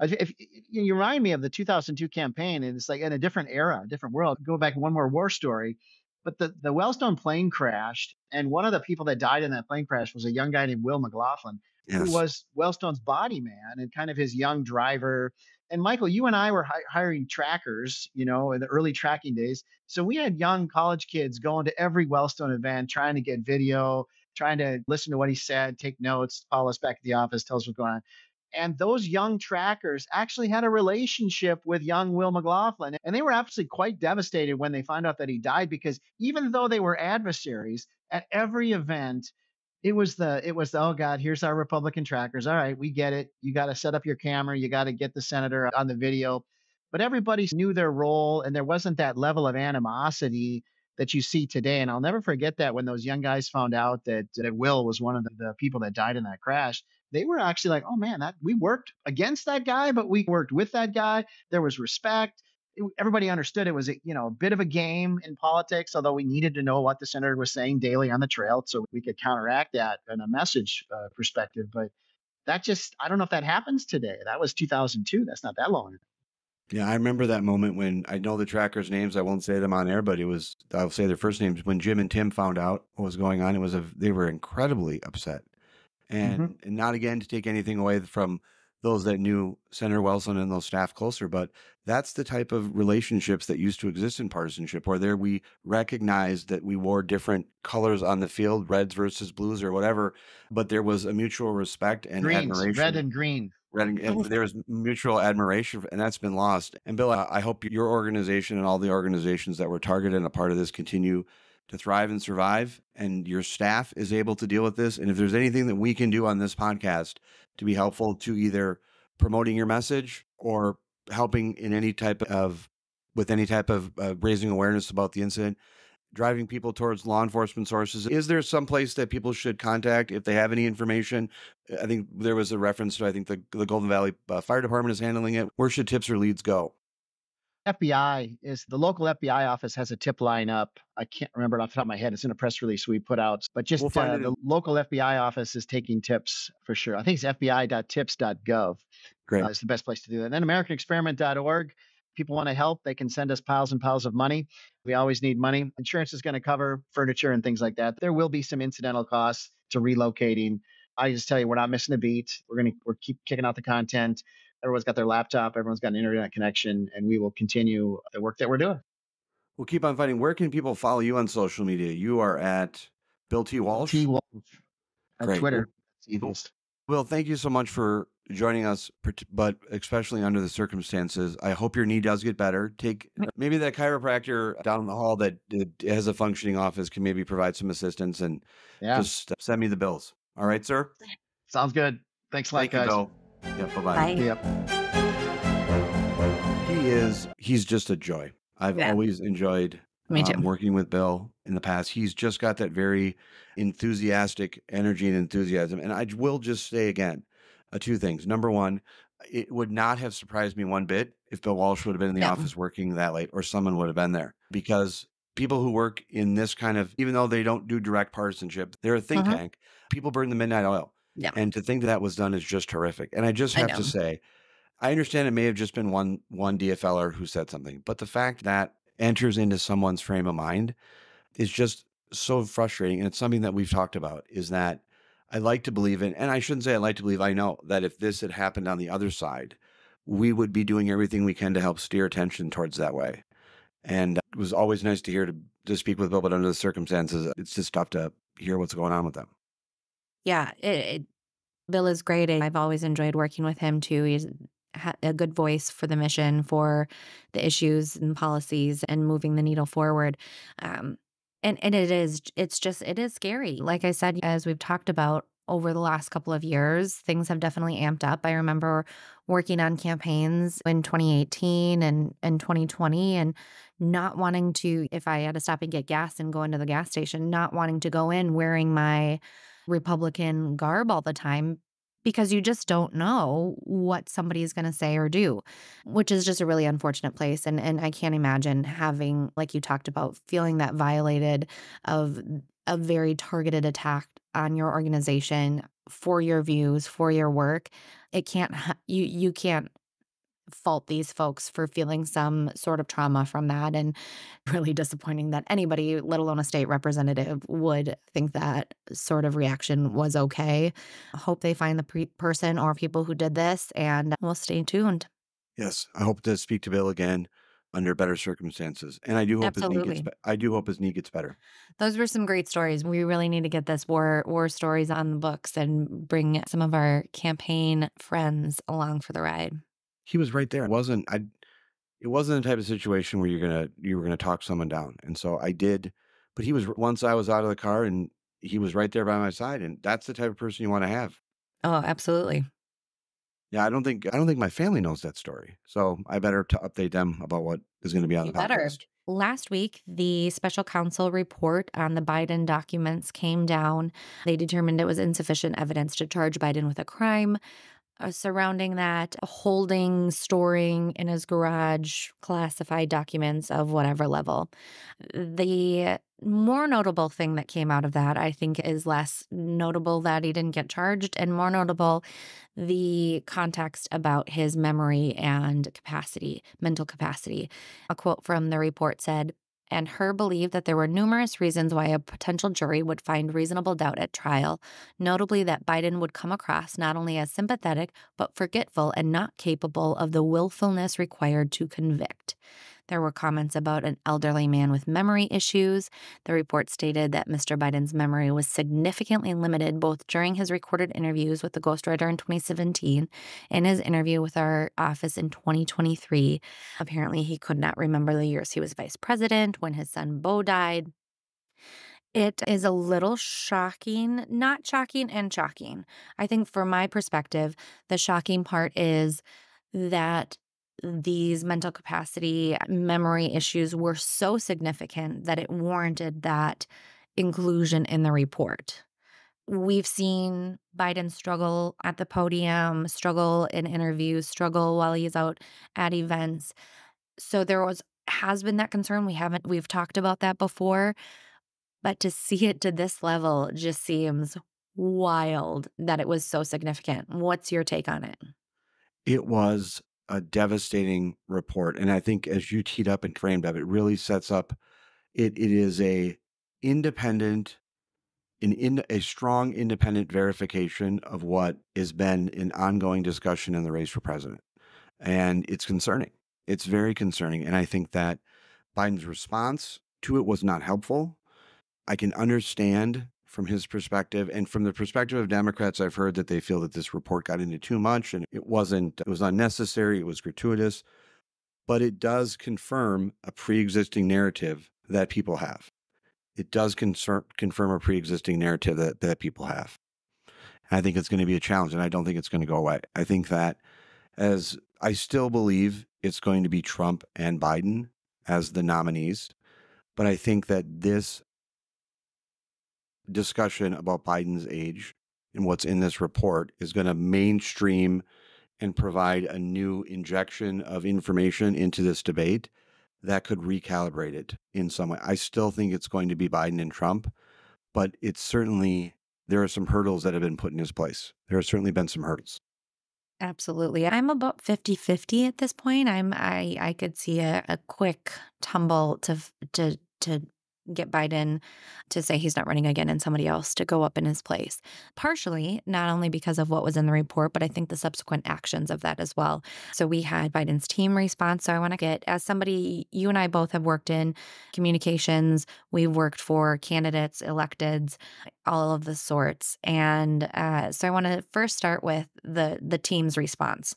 if, you remind me of the 2002 campaign, and it's like in a different era, a different world. Go back one more war story. But the, the Wellstone plane crashed, and one of the people that died in that plane crash was a young guy named Will McLaughlin, yes. who was Wellstone's body man and kind of his young driver and Michael, you and I were hi- hiring trackers, you know, in the early tracking days. So we had young college kids going to every Wellstone event, trying to get video, trying to listen to what he said, take notes, call us back at the office, tell us what's going on. And those young trackers actually had a relationship with young Will McLaughlin. And they were actually quite devastated when they found out that he died because even though they were adversaries, at every event, it was the it was the, oh god here's our republican trackers. All right we get it. You got to set up your camera. You got to get the senator on the video. But everybody knew their role and there wasn't that level of animosity that you see today and i'll never forget that when those young guys found out that, that will was one of the, the people that died in that crash they were actually like, oh man, that we worked against that guy, but we worked with that guy. There was respect. Everybody understood it was a, you know a bit of a game in politics, although we needed to know what the senator was saying daily on the trail so we could counteract that in a message uh, perspective. But that just I don't know if that happens today. That was 2002. That's not that long. Yeah, I remember that moment when I know the trackers' names. I won't say them on air, but it was I'll say their first names. When Jim and Tim found out what was going on, it was a they were incredibly upset, and, Mhm. and not again to take anything away from those that knew Senator Wellstone and those staff closer, but that's the type of relationships that used to exist in partisanship, where there we recognized that we wore different colors on the field, reds versus blues or whatever, but there was a mutual respect and Greens, admiration. red and green. Red and, and there was mutual admiration, and that's been lost. And Bill, I I hope your organization and all the organizations that were targeted and a part of this continue to thrive and survive, and your staff is able to deal with this. And if there's anything that we can do on this podcast to be helpful to either promoting your message or helping in any type of with any type of uh, raising awareness about the incident, driving people towards law enforcement sources. Is there some place that people should contact if they have any information? I think there was a reference to I think the the Golden Valley uh, Fire Department is handling it. Where should tips or leads go? FBI is the local FBI office has a tip line up. I can't remember it off the top of my head. It's in a press release we put out, but just We'll uh, the local FBI office is taking tips for sure. I think it's fbi.tips.gov Great. uh, is the best place to do that. And then AmericanExperiment.org. People want to help, they can send us piles and piles of money. We always need money. Insurance is going to cover furniture and things like that. There will be some incidental costs to relocating. I just tell you, we're not missing a beat. We're going to we're keep kicking out the content. Everyone's got their laptop. Everyone's got an internet connection, and we will continue the work that we're doing. We'll keep on fighting. Where can people follow you on social media? You are at Bill T. Walsh. T Wolf at Great. Twitter. Evilest. Will, thank you so much for joining us, but especially under the circumstances. I hope your knee does get better. Take maybe that chiropractor down the hall that has a functioning office can maybe provide some assistance and Yeah, just send me the bills. All right, sir. sounds good. Thanks a lot, Thank you, guys. Bill. Yeah, bye bye. Bye. Yep. He is he's just a joy. I've Yeah. always enjoyed Me um, too. working with Bill in the past. He's just got that very enthusiastic energy and enthusiasm. And I will just say again, uh, two things. Number one, it would not have surprised me one bit if Bill Walsh would have been in the No. office working that late or someone would have been there because people who work in this kind of, even though they don't do direct partisanship, they're a think Mhm. tank. People burn the midnight oil. Yeah. And to think that, that was done is just horrific. And I just have know. to say, I understand it may have just been one one DFLer who said something, but the fact that enters into someone's frame of mind is just so frustrating. And it's something that we've talked about is that I like to believe in, and I shouldn't say I like to believe, I know that if this had happened on the other side, we would be doing everything we can to help steer attention towards that way. And it was always nice to hear to, to speak with Bill, but under the circumstances, it's just tough to hear what's going on with them. Yeah, it, it, Bill is great. I've always enjoyed working with him too. He's a good voice for the mission, for the issues and policies, and moving the needle forward. Um, and and it is, it's just, it is scary. Like I said, as we've talked about over the last couple of years, things have definitely amped up. I remember working on campaigns in 2018 and and 2020, and not wanting to, if I had to stop and get gas and go into the gas station, not wanting to go in wearing my Republican garb all the time because you just don't know what somebody is going to say or do, which is just a really unfortunate place. And and I can't imagine having, like you talked about, feeling that violated of a very targeted attack on your organization for your views, for your work. It can't you you can't fault these folks for feeling some sort of trauma from that and really disappointing that anybody let alone a state representative would think that sort of reaction was okay I hope they find the pre- person or people who did this and we'll stay tuned Yes, I hope to speak to Bill again under better circumstances, and I do hope his knee gets. I do hope his knee gets better. those were some great stories we really need to get this war war stories on the books and bring some of our campaign friends along for the ride He was right there. It wasn't I? It wasn't the type of situation where you're gonna you were gonna talk someone down, and so I did. But he was once I was out of the car, and he was right there by my side, and that's the type of person you want to have. oh absolutely Yeah, I don't think I don't think my family knows that story. So I better to update them about what is going to be on You the better. podcast. Last week, the special counsel report on the Biden documents came down. They determined it was insufficient evidence to charge Biden with a crime uh, surrounding that, holding, storing in his garage classified documents of whatever level. The more notable thing that came out of that, I think, is less notable that he didn't get charged, and more notable the context about his memory and capacity, mental capacity. A quote from the report said, and Hur believed that there were numerous reasons why a potential jury would find reasonable doubt at trial, notably that Biden would come across not only as sympathetic, but forgetful and not capable of the willfulness required to convict. There were comments about an elderly man with memory issues. The report stated that Mr. Biden's memory was significantly limited both during his recorded interviews with the ghostwriter in 2017 and his interview with our office in 2023. Apparently, he could not remember the years he was vice president, when his son Beau died. It is a little shocking, not shocking and shocking. I think, from my perspective, the shocking part is that these mental capacity uh, memory issues were so significant that it warranted that inclusion in the report. We've seen Biden struggle at the podium, struggle in interviews, struggle while he's out at events. So there was has been that concern. We haven't we've talked about that before, but to see it to this level just seems wild that it was so significant. What's your take on it? It was a devastating report, and I think as you teed up and framed up, it really sets up. It it is a independent, an in a strong independent verification of what has been an ongoing discussion in the race for president, and it's concerning. It's very concerning, and I think that Biden's response to it was not helpful. I can understand from his perspective and from the perspective of Democrats, I've heard that they feel that this report got into too much and it wasn't, it was unnecessary, it was gratuitous, but it does confirm a pre existing narrative that people have. It does concern, confirm a pre existing narrative that, that people have. I think it's going to be a challenge and I don't think it's going to go away. I think that as I still believe it's going to be Trump and Biden as the nominees, but I think that this discussion about Biden's age and what's in this report is going to mainstream and provide a new injection of information into this debate that could recalibrate it in some way. I still think it's going to be Biden and Trump, but it's certainly there are some hurdles that have been put in his place. There have certainly been some hurdles. Absolutely. I'm about 50-50 at this point. I'm I I could see a, a quick tumble to to to get Biden to say he's not running again and somebody else to go up in his place. Partially, not only because of what was in the report, but I think the subsequent actions of that as well. So we had Biden's team response. So I want to get, as somebody, you and I both have worked in communications, we've worked for candidates, electeds, all of the sorts. And uh, so I want to first start with the the team's response.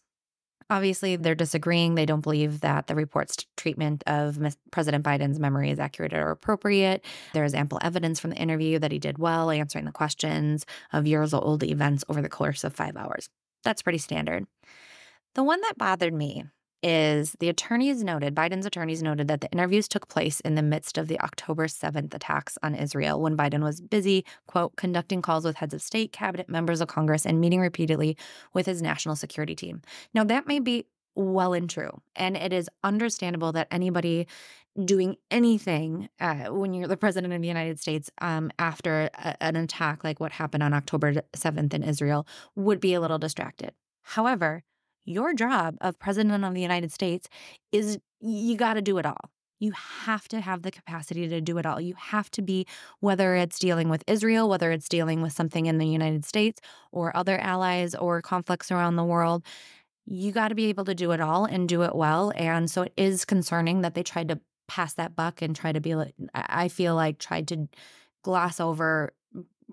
Obviously, they're disagreeing. They don't believe that the report's treatment of President Biden's memory is accurate or appropriate. There is ample evidence from the interview that he did well answering the questions of years old events over the course of five hours. That's pretty standard. The one that bothered me is the attorneys noted, Biden's attorneys noted that the interviews took place in the midst of the October 7th attacks on Israel when Biden was busy, quote, conducting calls with heads of state, cabinet members of Congress, and meeting repeatedly with his national security team. Now, that may be well and true. And it is understandable that anybody doing anything uh, when you're the president of the United States um, after a, an attack like what happened on October 7th in Israel would be a little distracted. However, your job of president of the United States is you got to do it all. You have to have the capacity to do it all. You have to be, whether it's dealing with Israel, whether it's dealing with something in the United States or other allies or conflicts around the world, you got to be able to do it all and do it well. And so it is concerning that they tried to pass that buck and try to be I feel like tried to gloss over,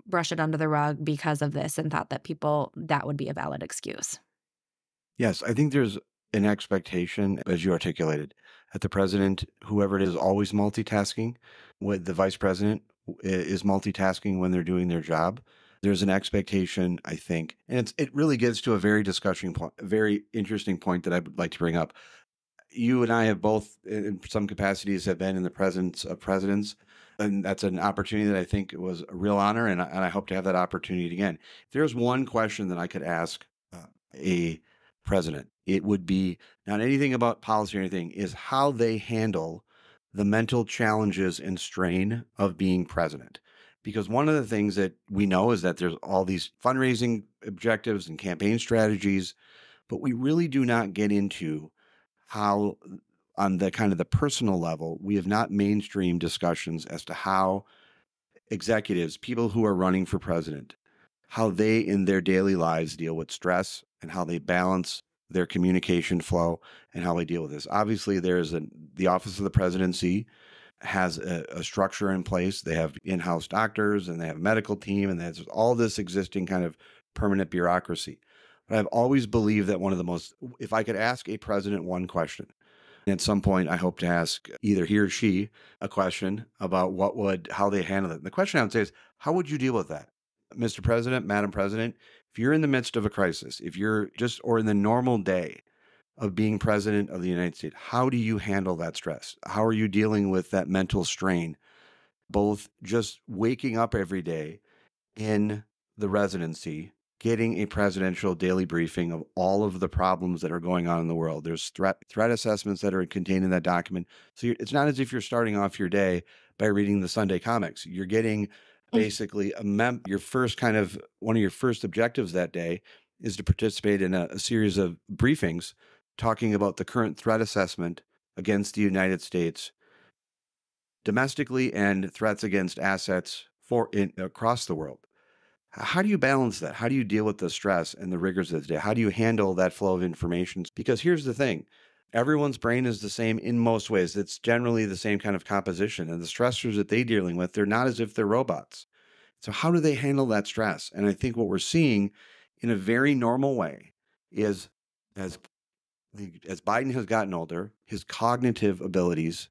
brush it under the rug because of this and thought that people, that would be a valid excuse. Yes, I think there's an expectation, as you articulated, that the president, whoever it is, always multitasking. With the vice president is multitasking when they're doing their job. there's an expectation, I think, and it's, it really gets to a very discussion point, very interesting point that I would like to bring up. You and I have both, in some capacities, have been in the presence of presidents, and that's an opportunity that I think was a real honor, and I, and I hope to have that opportunity again. If there's one question that I could ask uh, a president, it would be not anything about policy or anything, is how they handle the mental challenges and strain of being president. Because one of the things that we know is that there's all these fundraising objectives and campaign strategies but we really do not get into how on the kind of the personal level we have not mainstream discussions as to how executives people who are running for president how they in their daily lives deal with stress and how they balance their communication flow and how they deal with this obviously there's a, the office of the presidency has a, a, structure in place. They have in-house doctors and they have a medical team and there's all this existing kind of permanent bureaucracy. But I've always believed that one of the most if I could ask a president one question, at some point I hope to ask either he or she a question about what would how they handle it. And the question I would say is how would you deal with that? Mr. President, Madam President, if you're in the midst of a crisis, if you're just or in the normal day, of being president of the United States. How do you handle that stress? How are you dealing with that mental strain, both just waking up every day in the residency, getting a presidential daily briefing of all of the problems that are going on in the world? There's threat threat assessments that are contained in that document. So it's not as if you're starting off your day by reading the Sunday comics. You're getting. basically a mem- your first kind of one of your first objectives that day is to participate in a, a series of briefings talking about the current threat assessment against the United States domestically and threats against assets for in, across the world. How do you balance that? How do you deal with the stress and the rigors of the day? How do you handle that flow of information? Because here's the thing everyone's brain is the same in most ways. It's generally the same kind of composition. And the stressors that they're dealing with, they're not as if they're robots. So, how do they handle that stress? And I think what we're seeing in a very normal way is as as Biden has gotten older, his cognitive abilities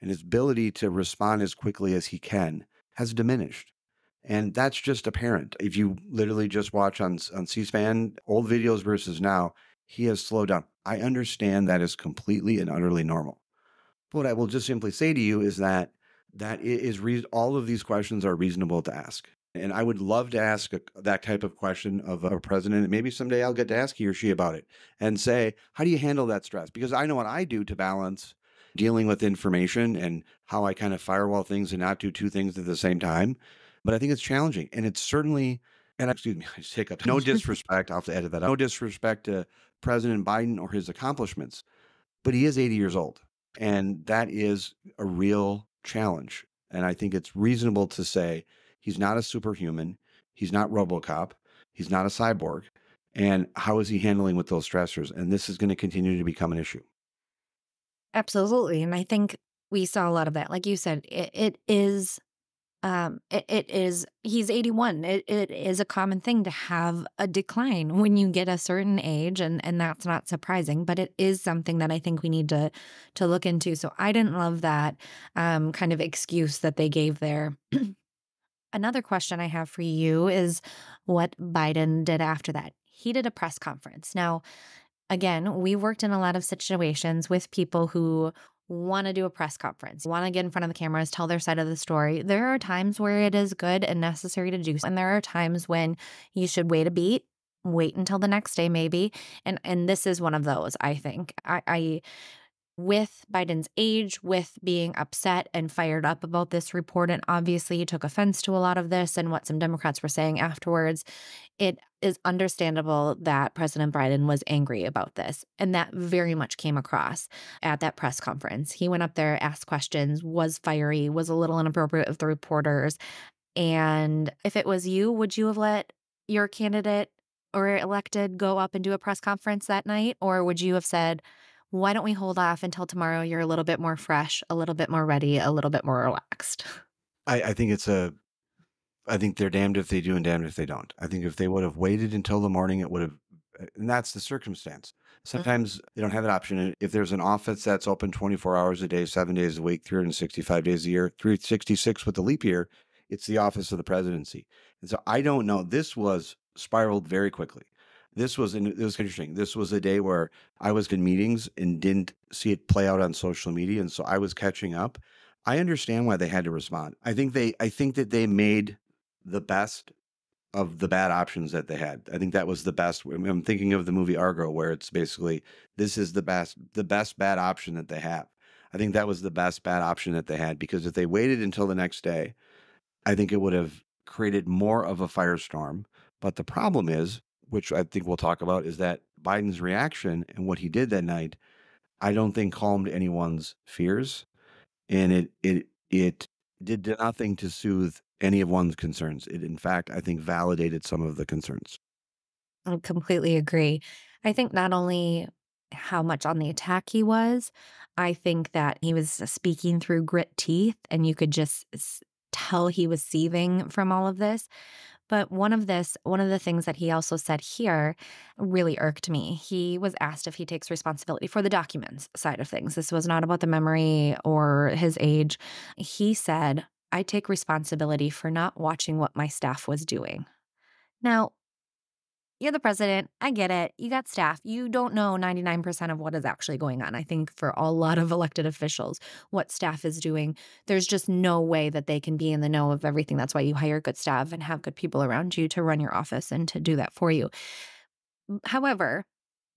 and his ability to respond as quickly as he can has diminished. And that's just apparent. If you literally just watch on, on C SPAN, old videos versus now, he has slowed down. I understand that is completely and utterly normal. But what I will just simply say to you is that that is re- all of these questions are reasonable to ask. And I would love to ask a, that type of question of a president. Maybe someday I'll get to ask he or she about it and say, how do you handle that stress? Because I know what I do to balance dealing with information and how I kind of firewall things and not do two things at the same time. But I think it's challenging. And it's certainly, and excuse me, I just hiccup. No disrespect. I'll have to edit that out. No disrespect to President Biden or his accomplishments, but he is 80 years old. And that is a real challenge. And I think it's reasonable to say, He's not a superhuman. He's not Robocop. He's not a cyborg. And how is he handling with those stressors? And this is going to continue to become an issue. Absolutely. And I think we saw a lot of that. Like you said, it, it is um it, it is he's 81 it, it is a common thing to have a decline when you get a certain age and and that's not surprising but it is something that i think we need to to look into so i didn't love that um kind of excuse that they gave there Another question I have for you is what Biden did after that. He did a press conference. Now, again, we worked in a lot of situations with people who want to do a press conference, want to get in front of the cameras, tell their side of the story. There are times where it is good and necessary to do so. And there are times when you should wait a beat, wait until the next day maybe. And and this is one of those, I think. I, I with Biden's age, with being upset and fired up about this report, and obviously he took offense to a lot of this and what some Democrats were saying afterwards, it is understandable that President Biden was angry about this. And that very much came across at that press conference. He went up there, asked questions, was fiery, was a little inappropriate with the reporters. And if it was you, would you have let your candidate or elected go up and do a press conference that night? Or would you have said, why don't we hold off until tomorrow? You're a little bit more fresh, a little bit more ready, a little bit more relaxed. I, I think it's a, I think they're damned if they do and damned if they don't. I think if they would have waited until the morning, it would have, uh, and that's the circumstance. Mm-hmm. Sometimes mm-hmm. they don't have an option. If there's an office that's open 24 hours a day, seven days a week, 365 days a year, 366 with the leap year, it's the office of the presidency. And so I don't know. This was spiraled very quickly. This was it was interesting. This was a day where I was in meetings and didn't see it play out on social media, and so I was catching up. I understand why they had to respond. I think they I think that they made the best of the bad options that they had. I think that was the best. I'm thinking of the movie Argo, where it's basically this is the best the best bad option that they have. I think that was the best bad option that they had because if they waited until the next day, I think it would have created more of a firestorm. But the problem is, which I think we'll talk about, is that Biden's reaction and what he did that night, I don't think calmed anyone's fears, and it it it did nothing to soothe any of one's concerns. It, in fact, I think validated some of the concerns. I completely agree. I think not only how much on the attack he was, I think that he was uh, speaking through grit teeth, and you could just tell he was seething from all of this. But one of this, one of the things that he also said here really irked me. He was asked if he takes responsibility for the documents side of things. This was not about the memory or his age. He said, I take responsibility for not watching what my staff was doing. Now, you're the president. I get it. You got staff. You don't know 99% of what is actually going on. I think for a lot of elected officials, what staff is doing, there's just no way that they can be in the know of everything. That's why you hire good staff and have good people around you to run your office and to do that for you. However,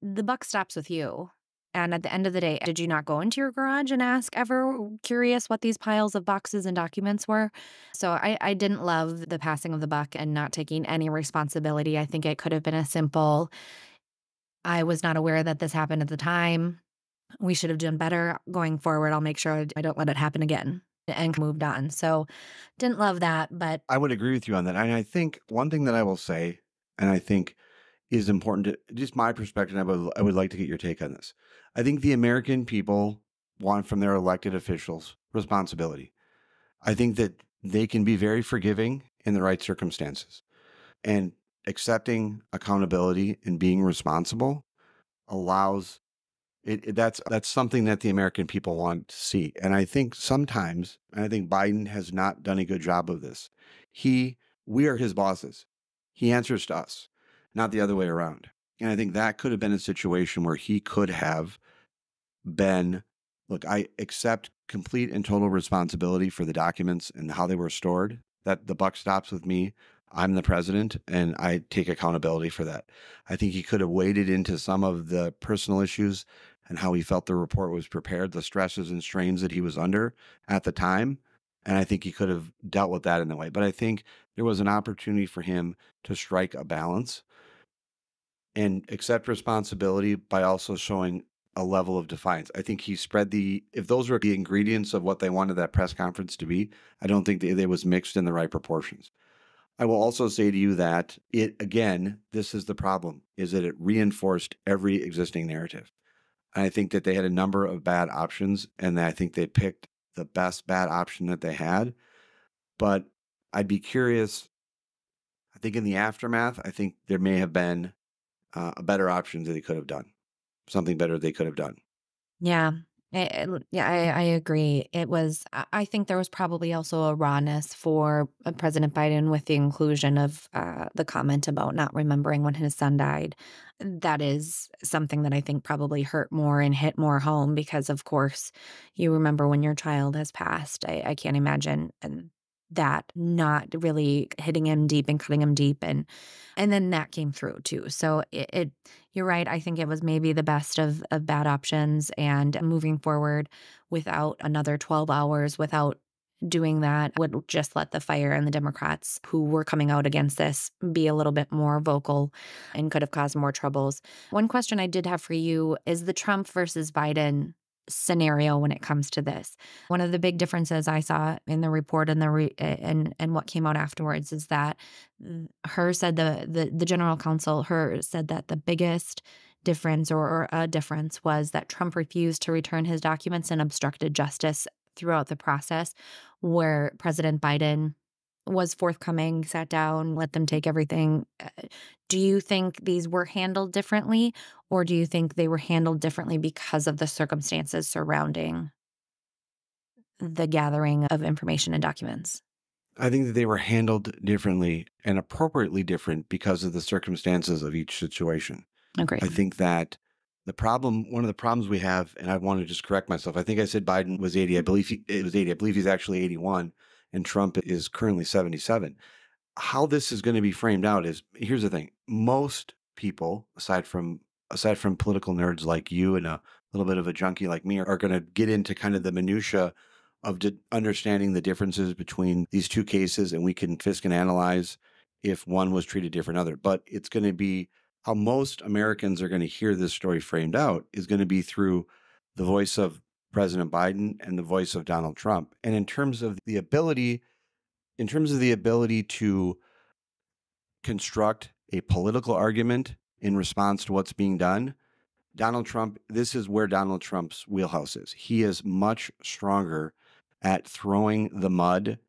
the buck stops with you. And at the end of the day, did you not go into your garage and ask ever curious what these piles of boxes and documents were? So I, I didn't love the passing of the buck and not taking any responsibility. I think it could have been a simple, I was not aware that this happened at the time. We should have done better going forward. I'll make sure I don't let it happen again and moved on. So didn't love that, but I would agree with you on that. And I think one thing that I will say, and I think is important to just my perspective. I would, I would like to get your take on this. I think the American people want from their elected officials responsibility. I think that they can be very forgiving in the right circumstances. And accepting accountability and being responsible allows it, it, that's that's something that the American people want to see. And I think sometimes, and I think Biden has not done a good job of this. He we are his bosses. He answers to us not the other way around. And I think that could have been a situation where he could have been look, I accept complete and total responsibility for the documents and how they were stored. That the buck stops with me. I'm the president and I take accountability for that. I think he could have waded into some of the personal issues and how he felt the report was prepared, the stresses and strains that he was under at the time. And I think he could have dealt with that in the way. But I think there was an opportunity for him to strike a balance and accept responsibility by also showing a level of defiance. I think he spread the if those were the ingredients of what they wanted that press conference to be, I don't think they, was mixed in the right proportions. I will also say to you that it again, this is the problem, is that it reinforced every existing narrative. And I think that they had a number of bad options and I think they picked the best bad option that they had. But I'd be curious. I think in the aftermath, I think there may have been uh, a better option that they could have done, something better they could have done. Yeah. Yeah, I, I agree. It was, I think there was probably also a rawness for uh, President Biden with the inclusion of uh, the comment about not remembering when his son died. That is something that I think probably hurt more and hit more home because, of course, you remember when your child has passed. I, I can't imagine. That not really hitting him deep and cutting him deep and and then that came through too. So it, it, you're right i think it was maybe the best of of bad options and moving forward without another 12 hours without doing that would just let the fire and the democrats who were coming out against this be a little bit more vocal and could have caused more troubles. One question i did have for you is the trump versus biden scenario when it comes to this. One of the big differences I saw in the report and the re- eh, and and what came out afterwards is that Hur said the the, the general counsel Hur said that the biggest difference or, or a difference was that Trump refused to return his documents and obstructed justice throughout the process where President Biden was forthcoming, sat down, let them take everything. Uh, do you think these were handled differently, or do you think they were handled differently because of the circumstances surrounding the gathering of information and documents? I think that they were handled differently and appropriately different because of the circumstances of each situation. Agreed. I think that the problem, one of the problems we have, and I want to just correct myself. I think I said Biden was 80. I believe he, it was 80. I believe he's actually 81, and Trump is currently 77. How this is going to be framed out is here's the thing: most people, aside from aside from political nerds like you and a little bit of a junkie like me, are going to get into kind of the minutia of de- understanding the differences between these two cases, and we can Fisk and analyze if one was treated different than other. But it's going to be how most Americans are going to hear this story framed out is going to be through the voice of President Biden and the voice of Donald Trump. And in terms of the ability, in terms of the ability to construct a political argument in response to what's being done, Donald Trump, this is where Donald Trump's wheelhouse is. He is much stronger at throwing the mud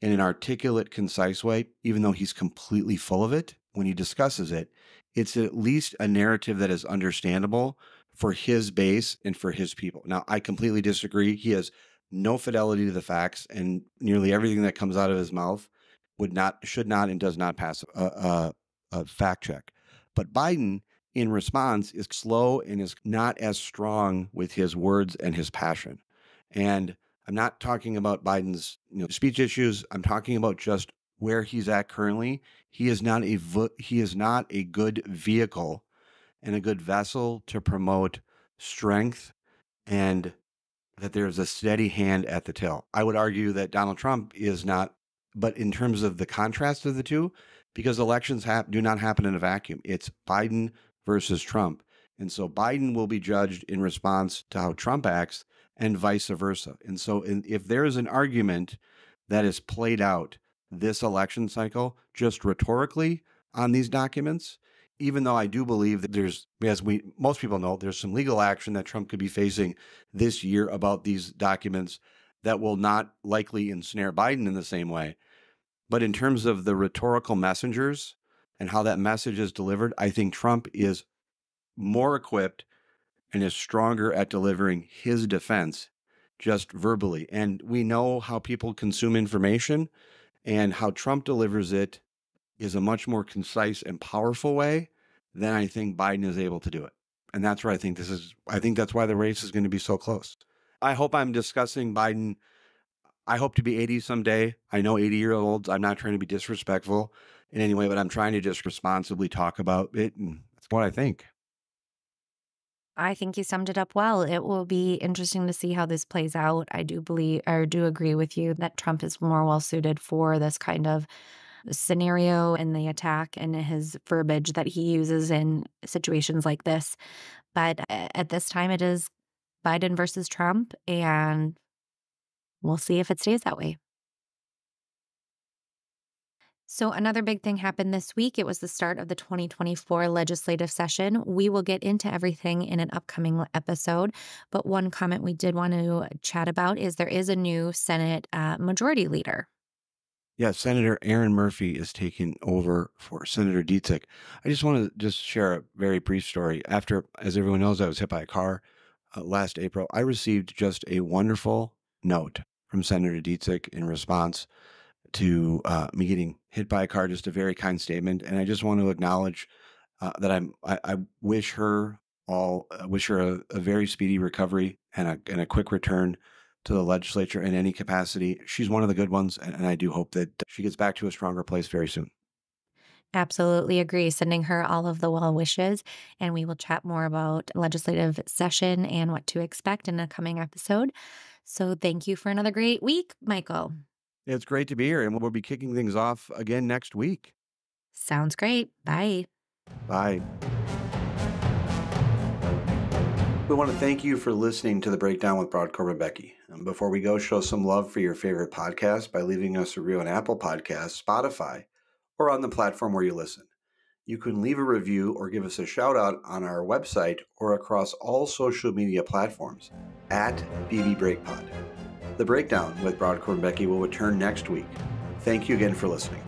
in an articulate, concise way, even though he's completely full of it when he discusses it it's at least a narrative that is understandable for his base and for his people. Now, I completely disagree. He has no fidelity to the facts, and nearly everything that comes out of his mouth would not, should not, and does not pass a, a, a fact check. But Biden, in response, is slow and is not as strong with his words and his passion. And I'm not talking about Biden's you know, speech issues. I'm talking about just where he's at currently, he is not a he is not a good vehicle and a good vessel to promote strength and that there's a steady hand at the till. I would argue that Donald Trump is not, but in terms of the contrast of the two, because elections have, do not happen in a vacuum. It's Biden versus Trump. And so Biden will be judged in response to how Trump acts and vice versa. And so in, if there is an argument that is played out this election cycle just rhetorically on these documents even though I do believe that there's, as we most people know, there's some legal action that Trump could be facing this year about these documents that will not likely ensnare Biden in the same way. But in terms of the rhetorical messengers and how that message is delivered, I think Trump is more equipped and is stronger at delivering his defense just verbally. And we know how people consume information and how Trump delivers it is a much more concise and powerful way than I think Biden is able to do it. And that's where I think this is, I think that's why the race is going to be so close. I hope I'm discussing Biden. I hope to be 80 someday. I know 80 year olds. I'm not trying to be disrespectful in any way, but I'm trying to just responsibly talk about it. And that's what I think. I think you summed it up well. It will be interesting to see how this plays out. I do believe or do agree with you that Trump is more well suited for this kind of scenario and the attack and his verbiage that he uses in situations like this. But at this time, it is Biden versus Trump, and we'll see if it stays that way. So, another big thing happened this week. It was the start of the 2024 legislative session. We will get into everything in an upcoming episode. But one comment we did want to chat about is there is a new Senate uh, majority leader. Yeah, Senator Erin Murphy is taking over for Senator Dziedzic. I just want to just share a very brief story. After, as everyone knows, I was hit by a car uh, last April. I received just a wonderful note from Senator Dziedzic in response to uh, me getting hit by a car. Just a very kind statement, and I just want to acknowledge uh, that I'm. I, I, wish her all. I wish her a, a, very speedy recovery and a and a quick return to the legislature in any capacity. She's one of the good ones, and, I do hope that she gets back to a stronger place very soon. Absolutely agree. Sending her all of the well wishes. And we will chat more about legislative session and what to expect in a coming episode. So thank you for another great week, Michael. It's great to be here, and we'll be kicking things off again next week. Sounds great. Bye. Bye. We want to thank you for listening to the Breakdown with Brodkorb and Becky. And before we go, show some love for your favorite podcast by leaving us a review on Apple Podcasts, Spotify, or on the platform where you listen. You can leave a review or give us a shout out on our website or across all social media platforms at BB Breakpod. The Breakdown with Brodkorb and Becky will return next week. Thank you again for listening.